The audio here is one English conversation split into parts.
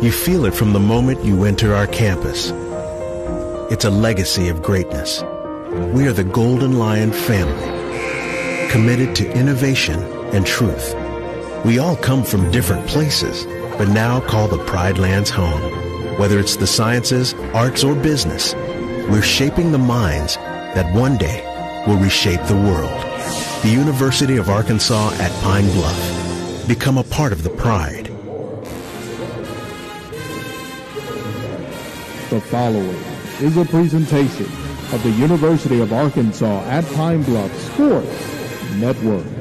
You feel it from the moment you enter our campus. It's a legacy of greatness. We are the Golden Lion family, committed to innovation and truth. We all come from different places, but now call the Pride Lands home. Whether it's the sciences, arts, or business, we're shaping the minds that one day will reshape the world. The University of Arkansas at Pine Bluff. Become a part of the pride. The following is a presentation of the University of Arkansas at Pine Bluff Sports Network.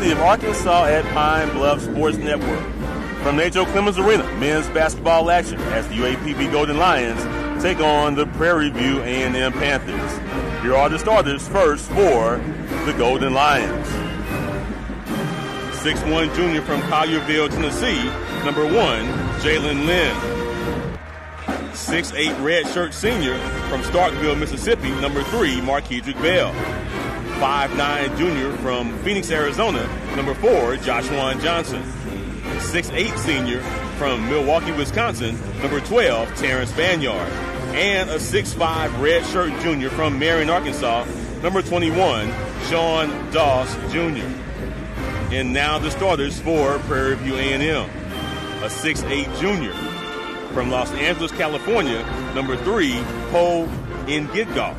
University of Arkansas at Pine Bluff Sports Network. From H.O. Clemmons Arena, men's basketball action as the UAPB Golden Lions take on the Prairie View A&M Panthers. Here are the starters first for the Golden Lions. 6'1 junior from Collierville, Tennessee, number one, Jalen Lynn. 6'8 redshirt senior from Starkville, Mississippi, number three, Marquedrick Bell. 5'9 junior from Phoenix, Arizona, number four, Joshua Johnson. 6'8 senior from Milwaukee, Wisconsin, number 12, Terrence Banyard. And a 6'5 redshirt junior from Marion, Arkansas, number 21, Sean Doss Jr. And now the starters for Prairie View A&M. A 6'8 junior from Los Angeles, California, number three, Poe Ngidgoff.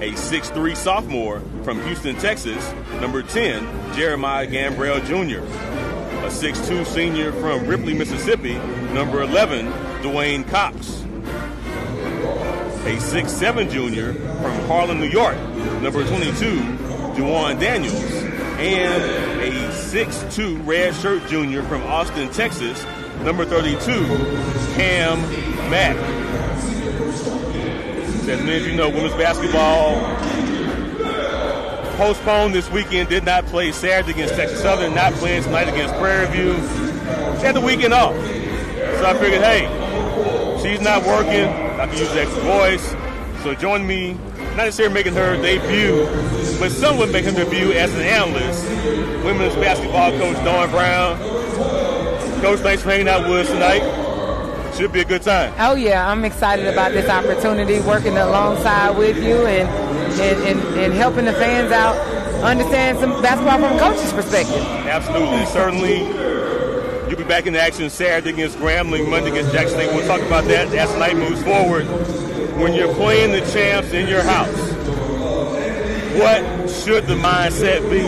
A 6'3 sophomore from Houston, Texas, number 10, Jeremiah Gambrell Jr. A 6'2 senior from Ripley, Mississippi, number 11, Dwayne Cox. A 6'7 junior from Harlem, New York, number 22, Juwan Daniels. And a 6'2 redshirt junior from Austin, Texas, number 32, Cam Mack. As many of you know, women's basketball postponed this weekend, did not play Saturday against Texas Southern, not playing tonight against Prairie View. She had the weekend off. So I figured, hey, she's not working. I can use extra voice. So join me, not necessarily making her debut, but someone making her debut as an analyst. Women's basketball coach Dawn Brown. Coach, thanks for hanging out with us tonight. Should be a good time. Oh yeah, I'm excited about this opportunity, working alongside with you and and, and, and helping the fans out understand some basketball from a coach's perspective. Absolutely, certainly. You'll be back in action Saturday against Grambling, Monday against Jackson State. We'll talk about that as night moves forward. When you're playing the champs in your house, what should the mindset be?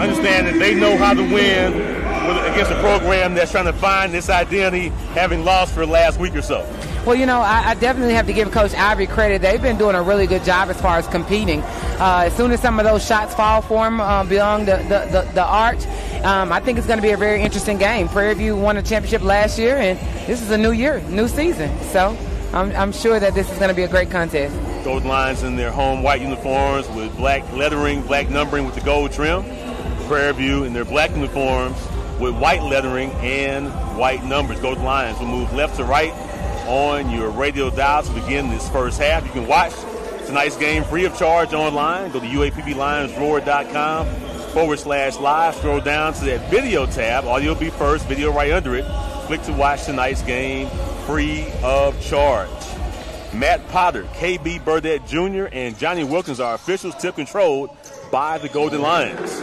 Understand that they know how to win against a program that's trying to find this identity, having lost for the last week or so? Well, you know, I, I, definitely have to give Coach Ivory credit. They've been doing a really good job as far as competing. Uh, as soon as some of those shots fall for them uh, beyond the, the, the, the arch, um, I think it's going to be a very interesting game. Prairie View won a championship last year, and this is a new year, new season. So I'm, I'm sure that this is going to be a great contest. Golden Lions in their home white uniforms with black lettering, black numbering with the gold trim. Prairie View in their black uniforms with white lettering and white numbers. Golden Lions will move left to right on your radio dial to begin this first half. You can watch tonight's game free of charge online. Go to UAPBLionsRoar.com forward slash live. Scroll down to that video tab. Audio will be first, video right under it. Click to watch tonight's game free of charge. Matt Potter, KB Burdett Jr., and Johnny Wilkins are officials tip controlled by the Golden Lions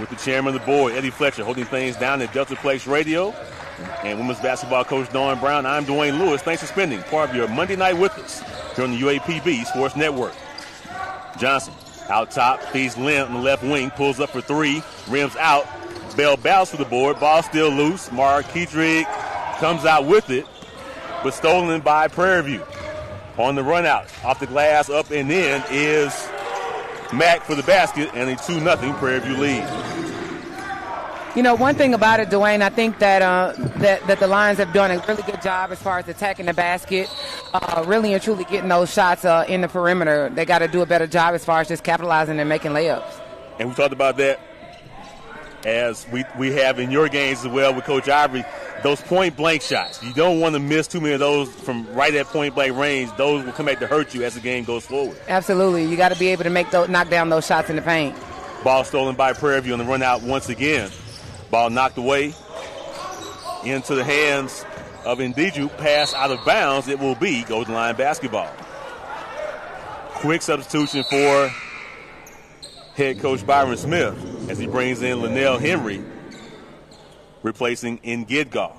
with the chairman of the board, Eddie Fletcher, holding things down at Delta Place Radio. And women's basketball coach Dawn Brown. I'm Dwayne Lewis. Thanks for spending part of your Monday night with us here on the UAPB Sports Network. Johnson out top, feeds Lynn on the left wing, pulls up for three, rims out. Bell bounce for the board, ball still loose. Marquedrick comes out with it, but stolen by Prairie View. On the run out, off the glass, up and in is Mack for the basket, and a 2 0 Prairie View lead. You know, one thing about it, Dwayne, I think that uh, that that the Lions have done a really good job as far as attacking the basket, uh, really and truly getting those shots uh, in the perimeter. They got to do a better job as far as just capitalizing and making layups. And we talked about that as we, we have in your games as well with Coach Ivory, those point blank shots. You don't want to miss too many of those from right at point blank range. Those will come back to hurt you as the game goes forward. Absolutely. You got to be able to make those, knock down those shots in the paint. Ball stolen by Prairie View on the run out once again. Ball knocked away into the hands of Indiju. Pass out of bounds. It will be Golden Lion basketball. Quick substitution for head coach Byron Smith as he brings in Linnell Henry, replacing Ngidgal.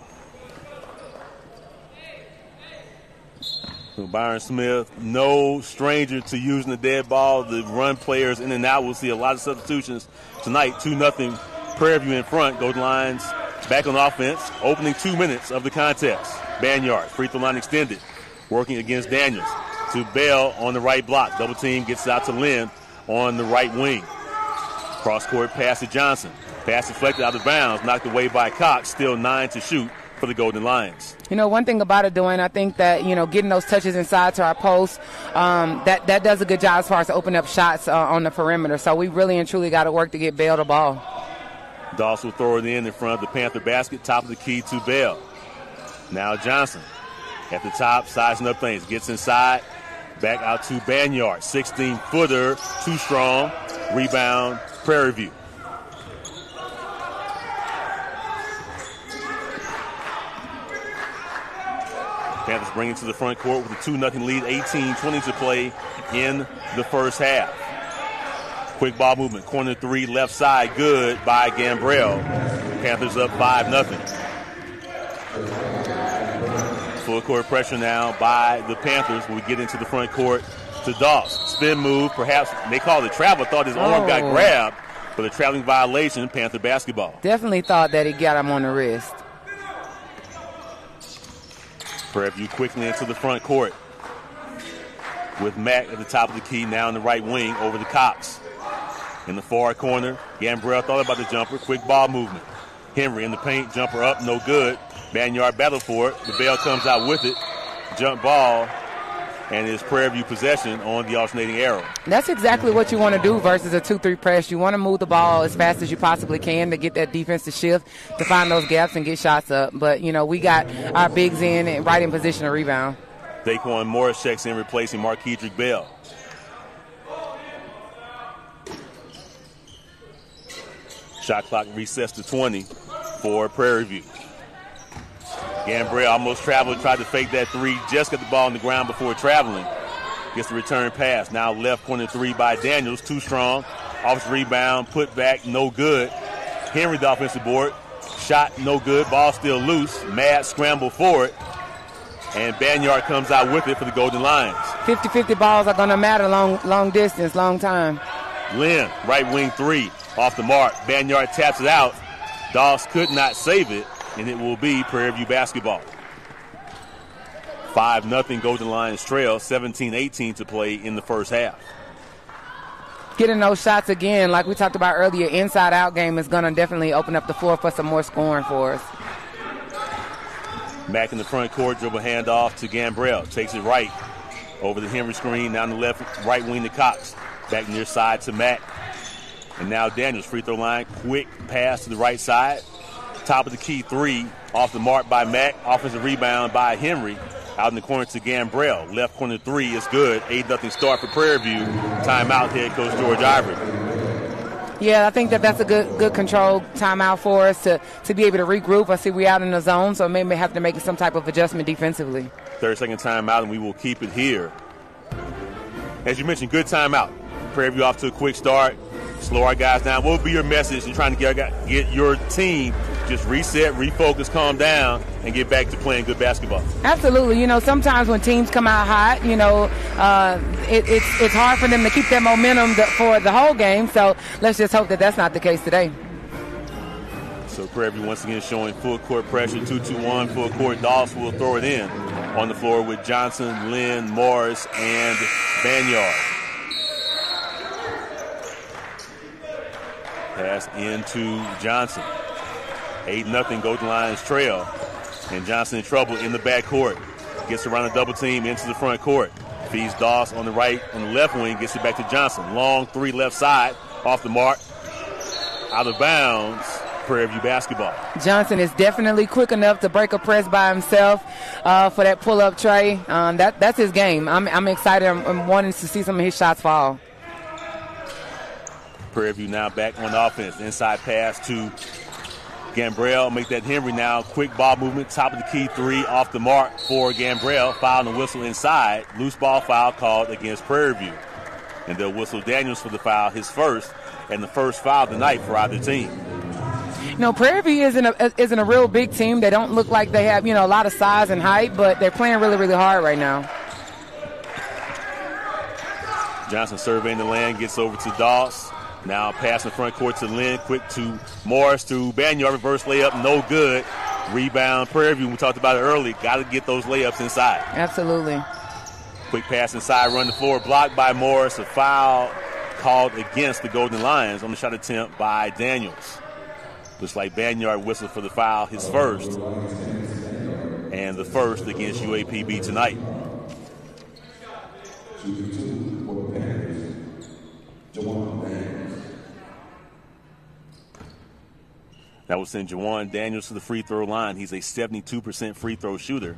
So Byron Smith, no stranger to using the dead ball. The run players in and out. We'll see a lot of substitutions tonight. 2 nothing Prairie View in front. Golden Lions back on offense. Opening two minutes of the contest. Banyard, free throw line extended. Working against Daniels. To Bell on the right block. Double team gets out to Lynn on the right wing. Cross court pass to Johnson. Pass deflected out of bounds, knocked away by Cox. Still nine to shoot for the Golden Lions. You know, one thing about it, Dwayne, I think that you know getting those touches inside to our post, um, that that does a good job as far as opening up shots uh, on the perimeter. So we really and truly got to work to get Bell the ball. Doss will throw it in in front of the Panther basket, top of the key to Bell. Now Johnson at the top, sizing up things, gets inside, back out to Banyard, 16 footer, too strong, rebound, Prairie View. Panthers bring it to the front court with a 2 0 lead, 18 20 to play in the first half. Quick ball movement, corner three, left side, good by Gambrell. Panthers up 5 0. Full court pressure now by the Panthers when we get into the front court to Doss. Spin move, perhaps they call it travel, thought his arm got Oh. grabbed, for the traveling violation, Panther basketball. Definitely thought that he got him on the wrist. Prairie View quickly into the front court with Mack at the top of the key, now in the right wing over the Cox. In the far corner, Gambrell thought about the jumper, quick ball movement. Henry in the paint, jumper up, no good. Banyard battle for it. The bell comes out with it. Jump ball, and it's Prairie View possession on the alternating arrow. That's exactly what you want to do versus a 2 3 press. You want to move the ball as fast as you possibly can to get that defense to shift, to find those gaps and get shots up. But, you know, we got our bigs in and right in position to rebound. Daquan Morris checks in, replacing Marquedrick Bell. Shot clock recessed to 20 for Prairie View. Gambrell almost traveled, tried to fake that three, just got the ball on the ground before traveling. Gets the return pass. Now left corner three by Daniels, too strong. Off rebound, put back, no good. Henry the offensive board. Shot no good, ball still loose. Mad scramble for it. And Banyard comes out with it for the Golden Lions. 50 50 balls are going to matter long, long distance, long time. Lynn, right wing three, off the mark. Banyard taps it out. Doss could not save it, and it will be Prairie View basketball. 5 0 Golden Lions trail, 17 18 to play in the first half. Getting those shots again, like we talked about earlier, inside out game is going to definitely open up the floor for some more scoring for us. Back in the front court, dribble handoff to Gambrell. Takes it right over the Henry screen, down the left, right wing to Cox. Back near side to Mack. And now Daniels, free throw line, quick pass to the right side. Top of the key three, off the mark by Mack. Offensive rebound by Henry. Out in the corner to Gambrell. Left corner three is good. 8 0 start for Prairie View. Timeout, head coach George Ivory. Yeah, I think that that's a good good control timeout for us to, to be able to regroup. I see we out in the zone, so maybe have to make some type of adjustment defensively. Third second timeout, and we will keep it here. As you mentioned, good timeout. Prairie View off to a quick start. Slow our guys down. What would be your message in trying to get, get your team just reset, refocus, calm down, and get back to playing good basketball? Absolutely. You know, sometimes when teams come out hot, you know, uh, it, it's it's hard for them to keep their momentum for the whole game. So let's just hope that that's not the case today. So Prairie once again showing full court pressure, 2-2-1, full court. Dawson will throw it in on the floor with Johnson, Lynn, Morris, and Banyard. Pass into Johnson. 8 0 Golden Lions trail. And Johnson in trouble in the back court. Gets around a double team into the front court. Feeds Doss on the right, on the left wing, gets it back to Johnson. Long three left side, off the mark. Out of bounds. Prairie View basketball. Johnson is definitely quick enough to break a press by himself uh, for that pull-up tray. Um, that that's his game. I'm, I'm excited. I'm, I'm, wanting to see some of his shots fall. Prairie View now back on offense. Inside pass to Gambrell. Make that Henry now. Quick ball movement. Top of the key three off the mark for Gambrell. Foul and whistle inside. Loose ball foul called against Prairie View. And they'll whistle Daniels for the foul, his first, and the first foul of the night for either team. You know, Prairie View isn't a, isn't a real big team. They don't look like they have, you know, a lot of size and height, but they're playing really, really hard right now. Johnson surveying the land, gets over to Doss. Now pass in front court to Lynn, quick to Morris to Banyard, reverse layup, no good. Rebound, Prairie View, we talked about it early. Got to get those layups inside. Absolutely. Quick pass inside, run the floor, blocked by Morris. A foul called against the Golden Lions on the shot attempt by Daniels. Looks like Banyard whistled for the foul, his first, and the first against UAPB tonight. That will send Jawan Daniels to the free throw line. He's a 72% free throw shooter,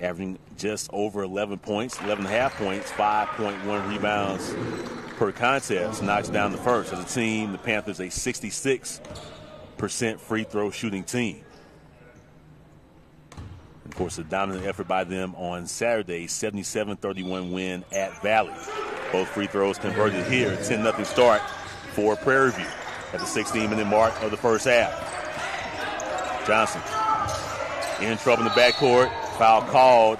averaging just over 11 points, 11.5 points, 5.1 rebounds per contest. Knocks down the first. As a team, the Panthers a 66% free throw shooting team. Of course, a dominant effort by them on Saturday, 77-31 win at Valley. Both free throws converted here, 10-0 start for Prairie View at the 16-minute mark of the first half. Johnson in trouble in the backcourt. Foul called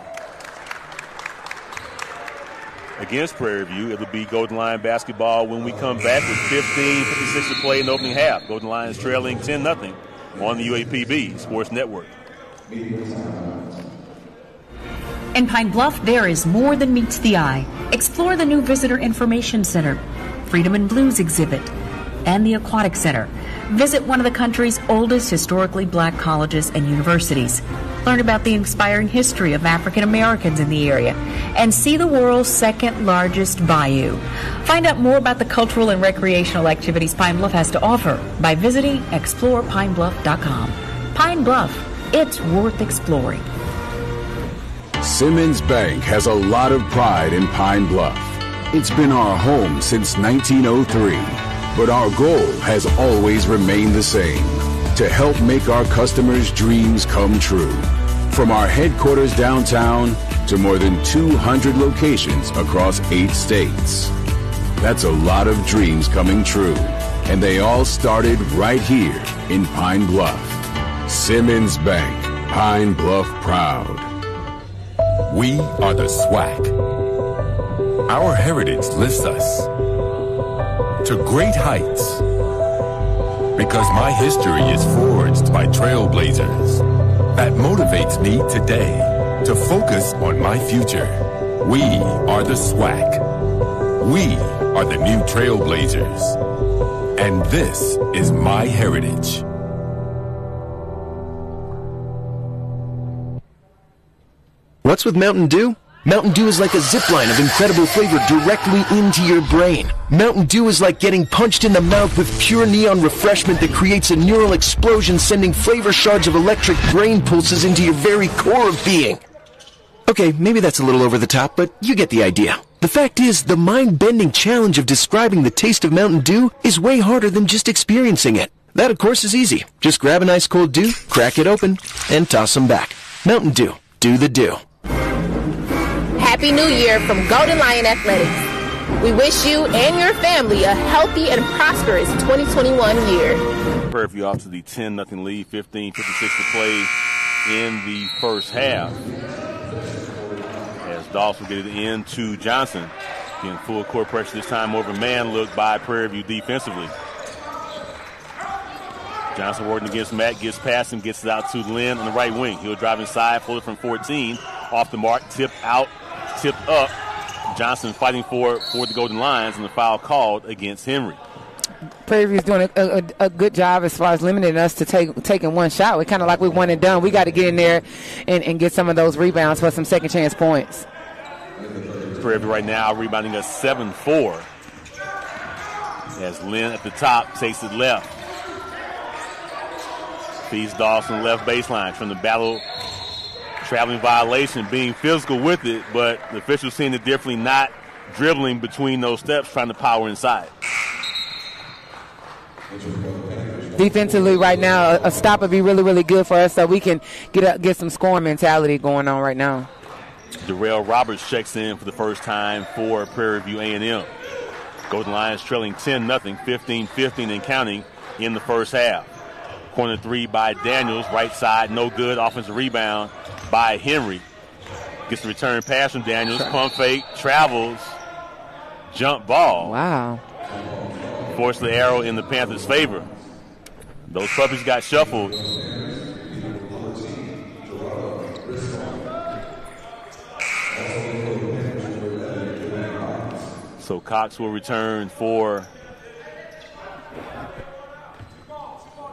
against Prairie View. It'll be Golden Lion basketball when we come back with 15, 56 to play in the opening half. Golden Lions trailing 10 0 on the UAPB Sports Network. In Pine Bluff, there is more than meets the eye. Explore the new Visitor Information Center, Freedom and Blues exhibit, and the Aquatic Center. Visit one of the country's oldest historically black colleges and universities. Learn about the inspiring history of African Americans in the area and see the world's second largest bayou. Find out more about the cultural and recreational activities Pine Bluff has to offer by visiting explorepinebluff.com. Pine Bluff, it's worth exploring. Simmons Bank has a lot of pride in Pine Bluff. It's been our home since 1903, but our goal has always remained the same to help make our customers' dreams come true. From our headquarters downtown to more than 200 locations across eight states. That's a lot of dreams coming true, and they all started right here in Pine Bluff. Simmons Bank, Pine Bluff proud. We are the SWAC. Our heritage lifts us to great heights because my history is forged by trailblazers. That motivates me today to focus on my future. We are the SWAC. We are the new trailblazers. And this is my heritage. What's with Mountain Dew? Mountain Dew is like a zip line of incredible flavor directly into your brain. Mountain Dew is like getting punched in the mouth with pure neon refreshment that creates a neural explosion sending flavor shards of electric brain pulses into your very core of being. Okay, maybe that's a little over the top, but you get the idea. The fact is, the mind-bending challenge of describing the taste of Mountain Dew is way harder than just experiencing it. That, of course, is easy. Just grab an ice cold dew, crack it open, and toss them back. Mountain Dew. Do the dew. Happy New Year from Golden Lion Athletics. We wish you and your family a healthy and prosperous 2021 year. Prairie View off to the 10 0 lead, 15 56 to play in the first half. As Dawson get it in to Johnson. Getting full court pressure this time over man look by Prairie View defensively. Johnson working against Matt, gets past him, gets it out to Lynn on the right wing. He'll drive inside, floater from 14, off the mark, tip out, tip up. Johnson fighting for for the Golden Lions, and the foul called against Henry. Prairie is doing a, a, a, good job as far as limiting us to take taking one shot. We're kind of like we one and done. We got to get in there and, and get some of those rebounds for some second chance points. Prairie right now rebounding a 7 4 as Lynn at the top takes it left. Feeds Dawson left baseline from the battle. Traveling violation, being physical with it, but the officials seeing it differently, not dribbling between those steps, trying to power inside. Defensively, right now, a stop would be really, really good for us, so we can get a, get some scoring mentality going on right now. Darrell Roberts checks in for the first time for Prairie View A&M. Golden Lions trailing 10 0 15-15 and counting in the first half. Corner three by Daniels, right side, no good. Offensive rebound by Henry. Gets the return pass from Daniels, pump fake, travels, jump ball. Wow. Force the arrow in the Panthers' favor. Those puppies got shuffled. So Cox will return for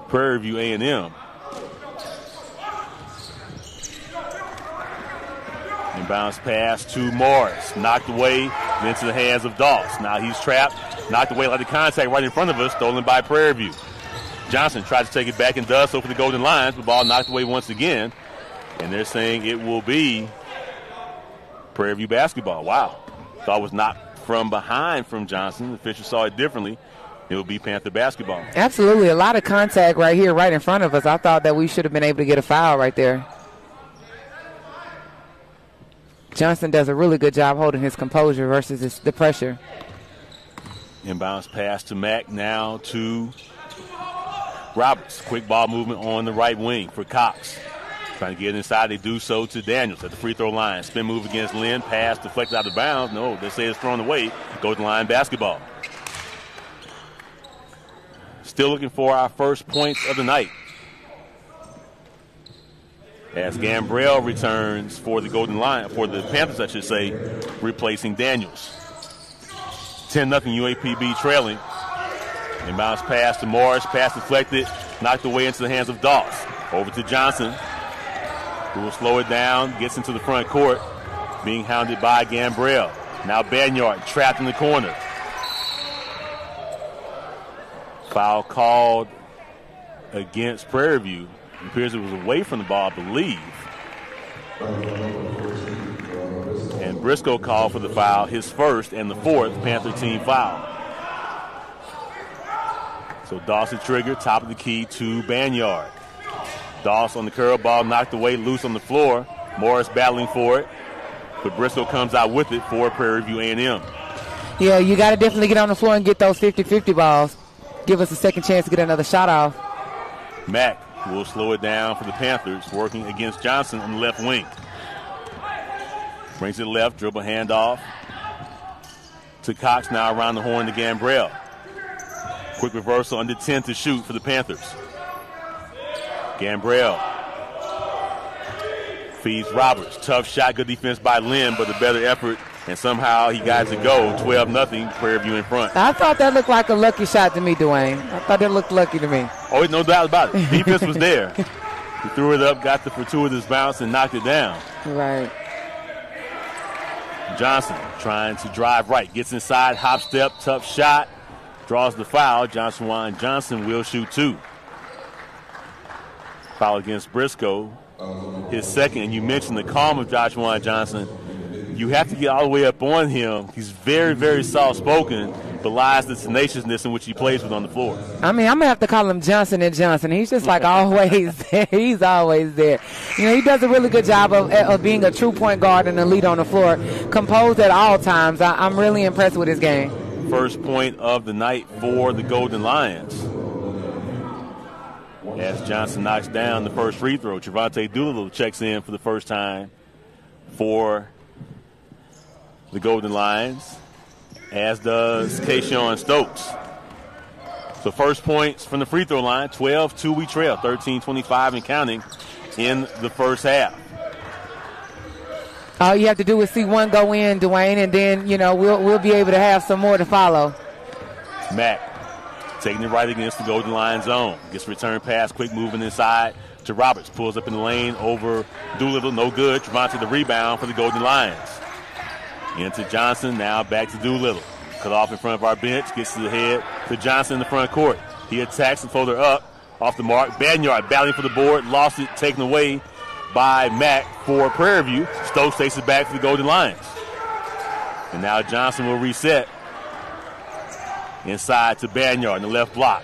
Prairie View A&M. Inbounds pass to Morris. Knocked away into the hands of Doss. Now he's trapped. Knocked away like the contact right in front of us. Stolen by Prairie View. Johnson tries to take it back and does so for the Golden Lions. The ball knocked away once again. And they're saying it will be Prairie View basketball. Wow. Thought it was not from behind from Johnson. The officials saw it differently. It will be Panther basketball. Absolutely. A lot of contact right here, right in front of us. I thought that we should have been able to get a foul right there. Johnson does a really good job holding his composure versus his, the pressure. Inbounds pass to Mack, now to Roberts. Quick ball movement on the right wing for Cox. Trying to get inside, they do so to Daniels at the free throw line. Spin move against Lynn, pass deflected out of bounds. No, they say it's thrown away. Golden Lion basketball. Still looking for our first points of the night. As Gambrell returns for the Golden Lion, for the Panthers, I should say, replacing Daniels. 10 0 UAPB trailing. Inbounds pass to Morris, pass deflected, knocked away into the hands of Doss. Over to Johnson who will slow it down, gets into the front court, being hounded by Gambrell. Now Banyard trapped in the corner. Foul called against Prairie View. It appears it was away from the ball, I believe. And Briscoe called for the foul, his first and the fourth Panther team foul. So Dawson trigger, top of the key to Banyard. Doss on the curl ball, knocked away, loose on the floor. Morris battling for it, but Briscoe comes out with it for Prairie View A&M. Yeah, you got to definitely get on the floor and get those 50-50 balls. Give us a second chance to get another shot off. Mack will slow it down for the Panthers, working against Johnson on the left wing. Brings it left, dribble handoff to Cox now around the horn to Gambrell. Quick reversal under 10 to shoot for the Panthers. Gambrell feeds Roberts. Tough shot, good defense by Lynn, but the better effort, and somehow he got to go. 12 nothing. Prairie View in front. I thought that looked like a lucky shot to me, Dwayne. I thought that looked lucky to me. Oh, no doubt about it. Defense was there. He threw it up, got the fortuitous bounce, and knocked it down. Right. Johnson trying to drive right. Gets inside, hop step, tough shot. Draws the foul. Johnson Juan Johnson will shoot two. Foul against Briscoe. His second, and you mentioned the calm of Joshua Johnson. You have to get all the way up on him. He's very, very soft spoken, belies the tenaciousness in which he plays with on the floor. I mean, I'm gonna have to call him Johnson and Johnson. He's just like always there. He's always there. You know, he does a really good job of, of being a true point guard and a lead on the floor, composed at all times. I, I'm really impressed with his game. First point of the night for the Golden Lions. As Johnson knocks down the first free throw, Trevante Doolittle checks in for the first time for the Golden Lions, as does Kayshawn Stokes. So first points from the free throw line, 12-2 we trail, 13-25 and counting in the first half. All you have to do is see one go in, Dwayne, and then you know we'll we'll be able to have some more to follow. Mack taking it right against the Golden Lion zone. Gets return pass, quick moving inside to Roberts. Pulls up in the lane over Doolittle, no good. Javante the rebound for the Golden Lions. Into Johnson, now back to Doolittle. Cut off in front of our bench, gets to the head to Johnson in the front court. He attacks and folder up off the mark. Banyard battling for the board, lost it, taken away by Mack for Prairie View. Stokes takes it back to the Golden Lions. And now Johnson will reset inside to Banyard in the left block.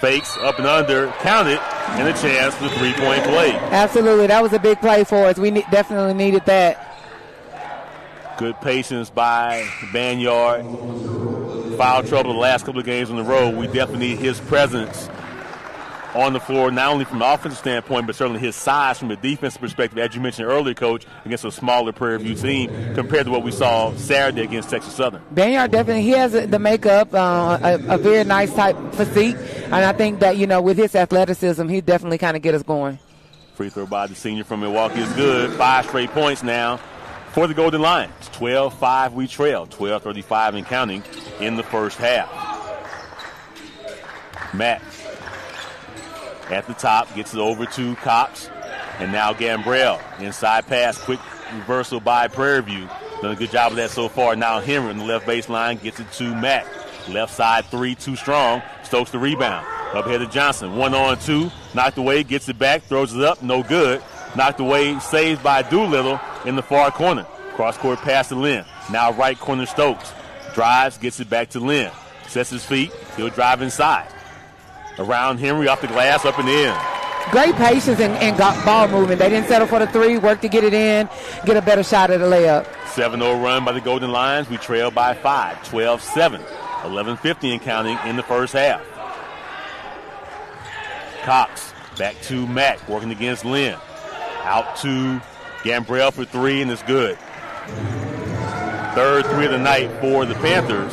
Fakes up and under, counted, and a chance for three point play. Absolutely. That was a big play for us. We ne- definitely needed that. Good patience by Banyard. Foul trouble the last couple of games in the road. We definitely need his presence on the floor, not only from the offensive standpoint, but certainly his size from a defensive perspective, as you mentioned earlier, Coach, against a smaller Prairie View team compared to what we saw Saturday against Texas Southern. Banyard definitely he has the makeup, uh, a, a, very nice type physique, and I think that you know with his athleticism, he definitely kind of get us going. Free throw by the senior from Milwaukee is good. Five straight points now for the Golden Lions. 12-5 we trail, 12-35 and counting in the first half. Matt at the top, gets it over to Cox. And now Gambrell. Inside pass, quick reversal by Prairie View. Done a good job of that so far. Now Henry on the left baseline gets it to Matt. Left side three, too strong. Stokes the rebound. Up here to Johnson. One on two. Knocked away, gets it back, throws it up. No good. Knocked away, saved by Doolittle in the far corner. Cross court pass to Lynn. Now right corner Stokes. Drives, gets it back to Lynn. Sets his feet. He'll drive inside around Henry off the glass, up and in. Great patience and, and ball movement. They didn't settle for the three, work to get it in, get a better shot at the layup. 7 0 run by the Golden Lions. We trail by 5, 12 7, 11 50 and counting in the first half. Cox back to Mack, working against Lynn. Out to Gambrell for three, and it's good. Third three of the night for the Panthers.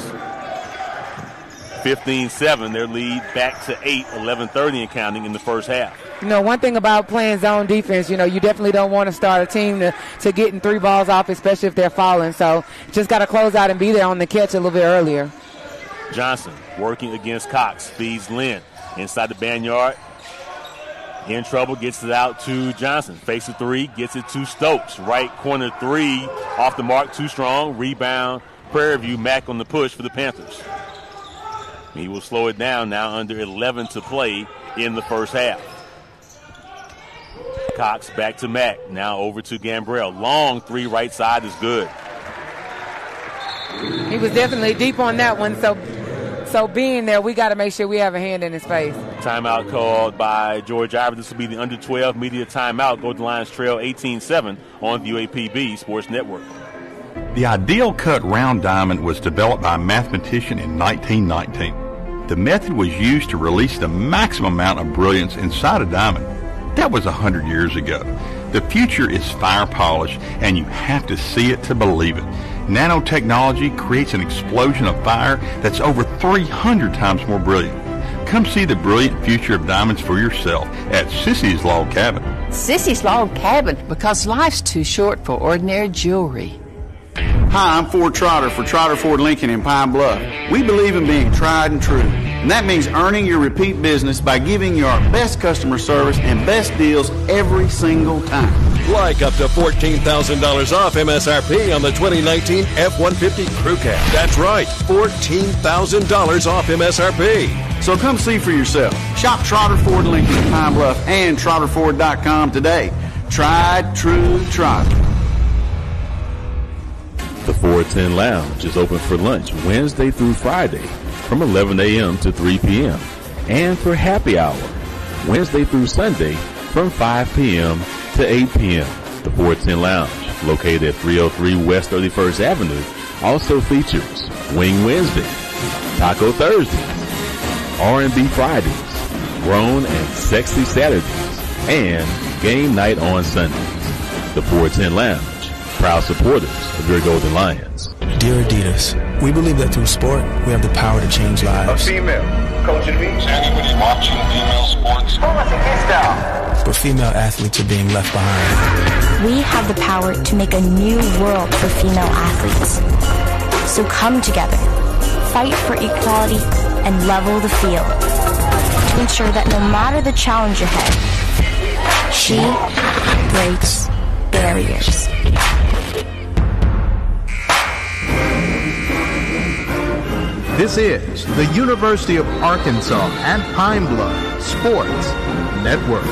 15-7, their lead back to 8, 11-30 and counting in the first half. You know, one thing about playing zone defense, you know, you definitely don't want to start a team to, to getting three balls off, especially if they're falling. So just got to close out and be there on the catch a little bit earlier. Johnson working against Cox, feeds Lynn inside the banyard. In trouble, gets it out to Johnson. Face a three, gets it to Stokes. Right corner three, off the mark, too strong. Rebound, Prairie View, Mack on the push for the Panthers. He will slow it down now under 11 to play in the first half. Cox back to Mack. Now over to Gambrell. Long three right side is good. He was definitely deep on that one, so so being there, we got to make sure we have a hand in his face. Timeout called by George Ivory. This will be the under 12 media timeout. Go Golden Lions Trail 18-7 on the UAPB Sports Network. The ideal cut round diamond was developed by a mathematician in 1919. The method was used to release the maximum amount of brilliance inside a diamond. That was a hundred years ago. The future is fire polish, and you have to see it to believe it. Nanotechnology creates an explosion of fire that's over 300 times more brilliant. Come see the brilliant future of diamonds for yourself at Sissy's Log Cabin. Sissy's Log Cabin, because life's too short for ordinary jewelry. Hi, I'm Ford Trotter for Trotter Ford Lincoln in Pine Bluff. We believe in being tried and true, and that means earning your repeat business by giving you our best customer service and best deals every single time. Like up to $14,000 off MSRP on the 2019 F-150 Crew Cab. That's right, $14,000 off MSRP. So come see for yourself. Shop Trotter Ford Lincoln in Pine Bluff and TrotterFord.com today. Tried, true, Trotter. The 410 Lounge is open for lunch Wednesday through Friday from 11 a.m. to 3 p.m. and for happy hour Wednesday through Sunday from 5 p.m. to 8 p.m. The 410 Lounge, located at 303 West 31st Avenue, also features Wing Wednesday, Taco Thursdays, R&B Fridays, Grown and Sexy Saturdays, and Game Night on Sundays. The 410 Lounge proud supporters of your Golden Lions. Dear Adidas, we believe that through sport, we have the power to change lives. A female coaching me. Is anybody watching female sports? But female athletes are being left behind. We have the power to make a new world for female athletes. So come together, fight for equality, and level the field to ensure that no matter the challenge ahead, she breaks barriers. This is the University of Arkansas at Pine Bluff Sports Network.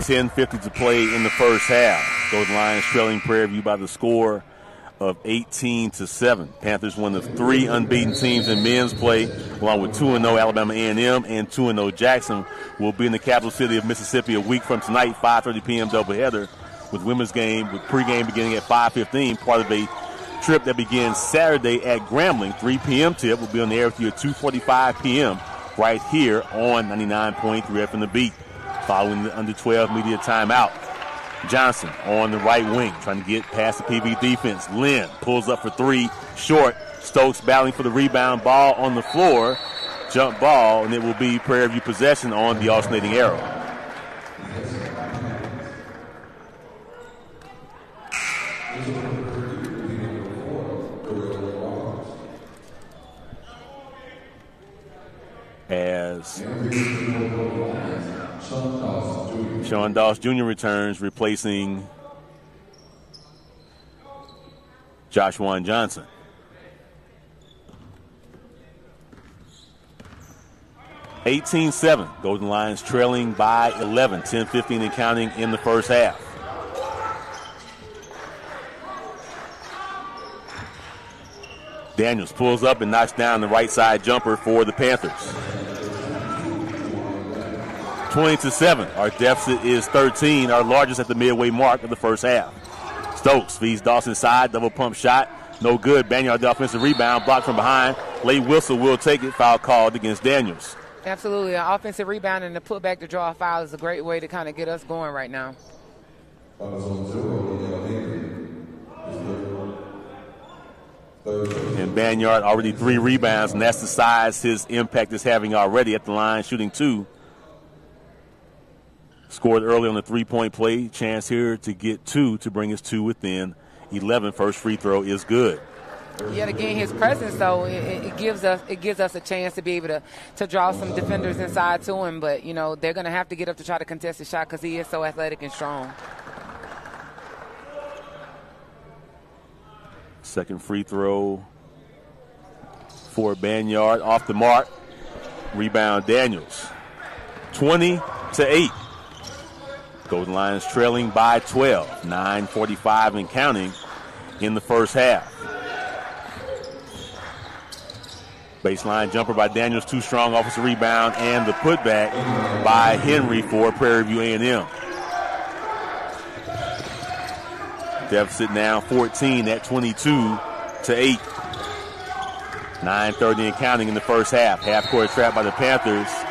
10.50 to play in the first half. Golden Lions trailing Prairie View by the score of 18 to 7. Panthers one of three unbeaten teams in men's play, along with 2 0 Alabama A&M and 2 0 Jackson. Will be in the capital city of Mississippi a week from tonight, 5:30 p.m. doubleheader, with women's game with pregame beginning at 5:15. Part of a trip that begins Saturday at Grambling. 3 p.m. tip will be on the air with you at 2:45 p.m. right here on 99.3 FM The Beat. Following the under 12 media timeout. Johnson on the right wing, trying to get past the PV defense. Lynn pulls up for three, short. Stokes battling for the rebound, ball on the floor, jump ball, and it will be Prairie View possession on the alternating arrow. As Sean Doss Jr. returns, replacing Joshua Johnson. Eighteen-seven. Golden Lions trailing by 11, 10-15 and counting in the first half. Daniels pulls up and knocks down the right side jumper for the Panthers. 20 to 7. Our deficit is 13, our largest at the midway mark of the first half. Stokes feeds Dawson side, double pump shot. No good. Banyard the offensive rebound, blocked from behind. Late whistle will take it. Foul called against Daniels. Absolutely. An offensive rebound and the putback to draw a foul is a great way to kind of get us going right now. And Banyard already three rebounds, and that's the size his impact is having already at the line, shooting two. Scored early on the three point play. Chance here to get two to bring us two within 11. First free throw is good. Yet again, his presence though it, it, gives us it gives us a chance to be able to to draw some defenders inside to him. But you know they're going to have to get up to try to contest the shot because he is so athletic and strong. Second free throw for Banyard off the mark. Rebound Daniels. 20 to 8. Golden Lions trailing by 12. 9.45 and counting in the first half. Baseline jumper by Daniels, too strong offensive rebound, and the putback by Henry for Prairie View A&M. Deficit now 14 at 22 to 8. 9.30 and counting in the first half. Half court trap by the Panthers.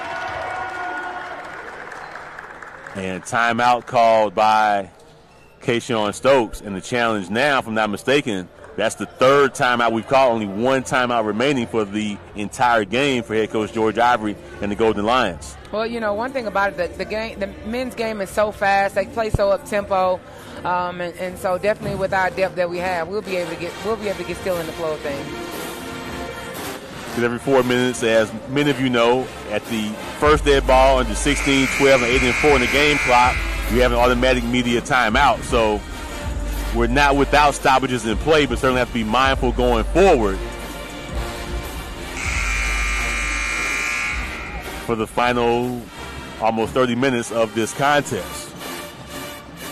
And timeout called by Kayshawn Stokes. And the challenge now, if I'm not mistaken, that's the third timeout we've called. Only one timeout remaining for the entire game for head coach George Ivory and the Golden Lions. Well, you know, one thing about it, the, the game, the men's game is so fast. They play so up tempo, um, and, and, so definitely with our depth that we have, we'll be able to get we'll be able to get still in the flow of things. Because every four minutes, as many of you know, at the first dead ball under 16, 12, and 8 and 4 in the game clock, we have an automatic media timeout. So we're not without stoppages in play, but certainly have to be mindful going forward for the final almost 30 minutes of this contest.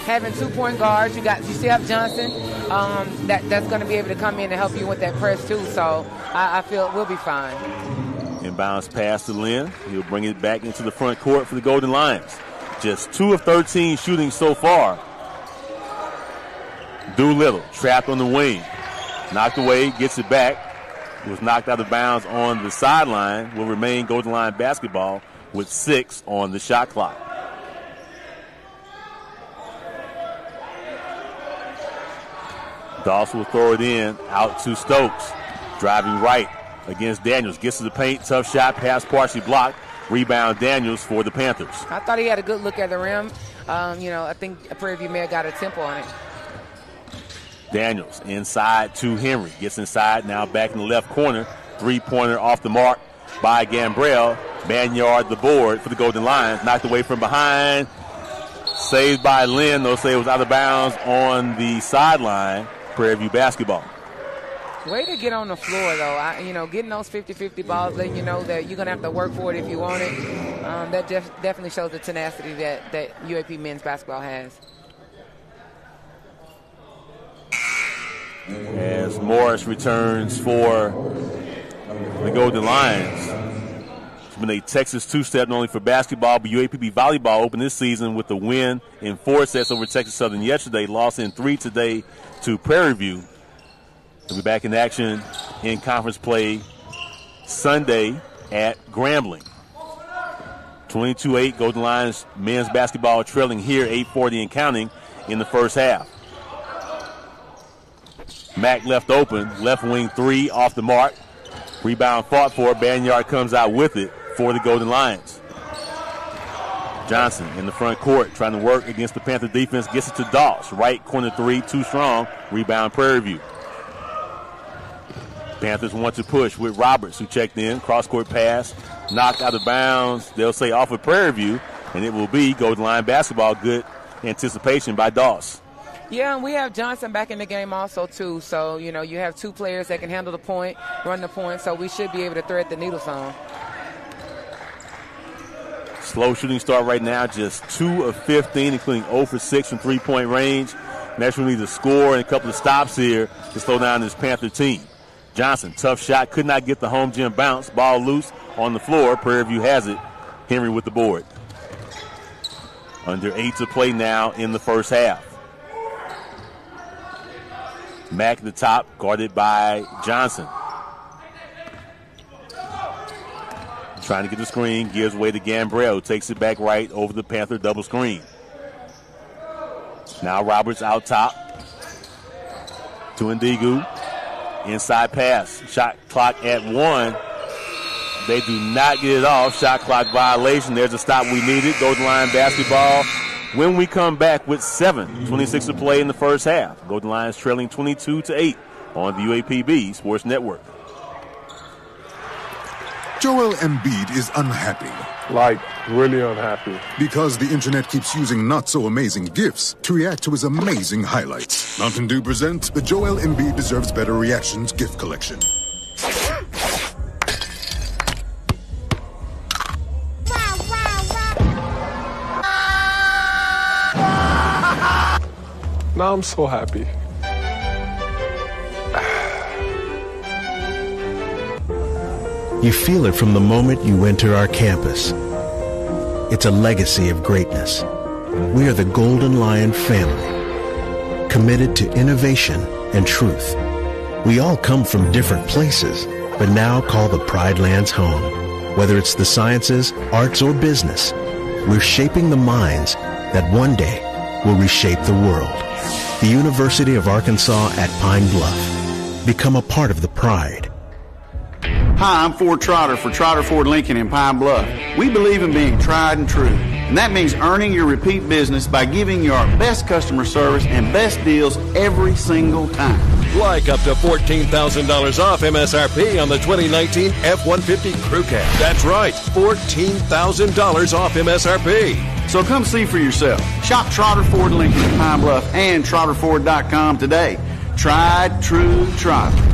Having two point guards, you got you still have Johnson, um, that that's going to be able to come in and help you with that press too. So I, I feel we'll be fine. Inbounds pass to Lynn. He'll bring it back into the front court for the Golden Lions. Just two of 13 shooting so far. Doolittle trapped on the wing, knocked away, gets it back. Was knocked out of bounds on the sideline. Will remain Golden Lion basketball with six on the shot clock. Doss will throw it in out to Stokes. Driving right against Daniels. Gets to the paint. Tough shot. Pass partially blocked. Rebound Daniels for the Panthers. I thought he had a good look at the rim. Um, you know, I think Prairie View may have got a tempo on it. Daniels inside to Henry. Gets inside. Now back in the left corner. Three pointer off the mark by Gambrell. Banyard the board for the Golden Lions. Knocked away from behind. Saved by Lynn. They'll say it was out of bounds on the sideline. Prairie View basketball. Way to get on the floor, though. I, you know, getting those 50-50 balls, letting you know that you're going to have to work for it if you want it. Um, that def- definitely shows the tenacity that, that UAP men's basketball has. As Morris returns for the Golden Lions. Been a Texas two-step not only for basketball, but UAPB volleyball opened this season with a win in four sets over Texas Southern yesterday. Lost in three today to Prairie View. They'll be back in action in conference play Sunday at Grambling. 22-8 Golden Lions men's basketball trailing here 840 and counting in the first half. Mack left open, left wing three off the mark. Rebound fought for. Banyard comes out with it for the Golden Lions. Johnson in the front court trying to work against the Panther defense. Gets it to Doss. Right corner three, too strong. Rebound Prairie View. Panthers want to push with Roberts, who checked in. Cross court pass, knocked out of bounds. They'll say off of Prairie View, and it will be Golden Lion basketball. Good anticipation by Doss. Yeah, and we have Johnson back in the game also too. So you know you have two players that can handle the point, run the point. So we should be able to thread the needle zone. Slow shooting start right now, just two of 15, including 0 for 6 from three point range. Next, we need to score and a couple of stops here to slow down this Panther team. Johnson, tough shot, could not get the home gym bounce. Ball loose on the floor. Prairie View has it. Henry with the board. Under eight to play now in the first half. Mack at the top, guarded by Johnson. Trying to get the screen, gives way to Gambrell, takes it back right over the Panther double screen. Now Roberts out top to Indigo. Inside pass. Shot clock at one. They do not get it off. Shot clock violation. There's a stop we needed. Golden Lion basketball. When we come back with seven, 26 to play in the first half. Golden Lions trailing 22 to 8 on the UAPB Sports Network. Joel Embiid is unhappy. Like, really unhappy. Because the internet keeps using not so amazing gifs to react to his amazing highlights. Mountain Dew presents the Joel Embiid Deserves Better Reactions gift collection. Now I'm so happy. You feel it from the moment you enter our campus. It's a legacy of greatness. We are the Golden Lion family, committed to innovation and truth. We all come from different places, but now call the Pride Lands home. Whether it's the sciences, arts, or business, we're shaping the minds that one day will reshape the world. The University of Arkansas at Pine Bluff. Become a part of the pride. Hi, I'm Ford Trotter for Trotter Ford Lincoln in Pine Bluff. We believe in being tried and true, and that means earning your repeat business by giving you our best customer service and best deals every single time. Like up to $14,000 off MSRP on the 2019 F-150 Crew Cab. That's right, $14,000 off MSRP. So come see for yourself. Shop Trotter Ford Lincoln in Pine Bluff and TrotterFord.com today. Tried, true, Trotter.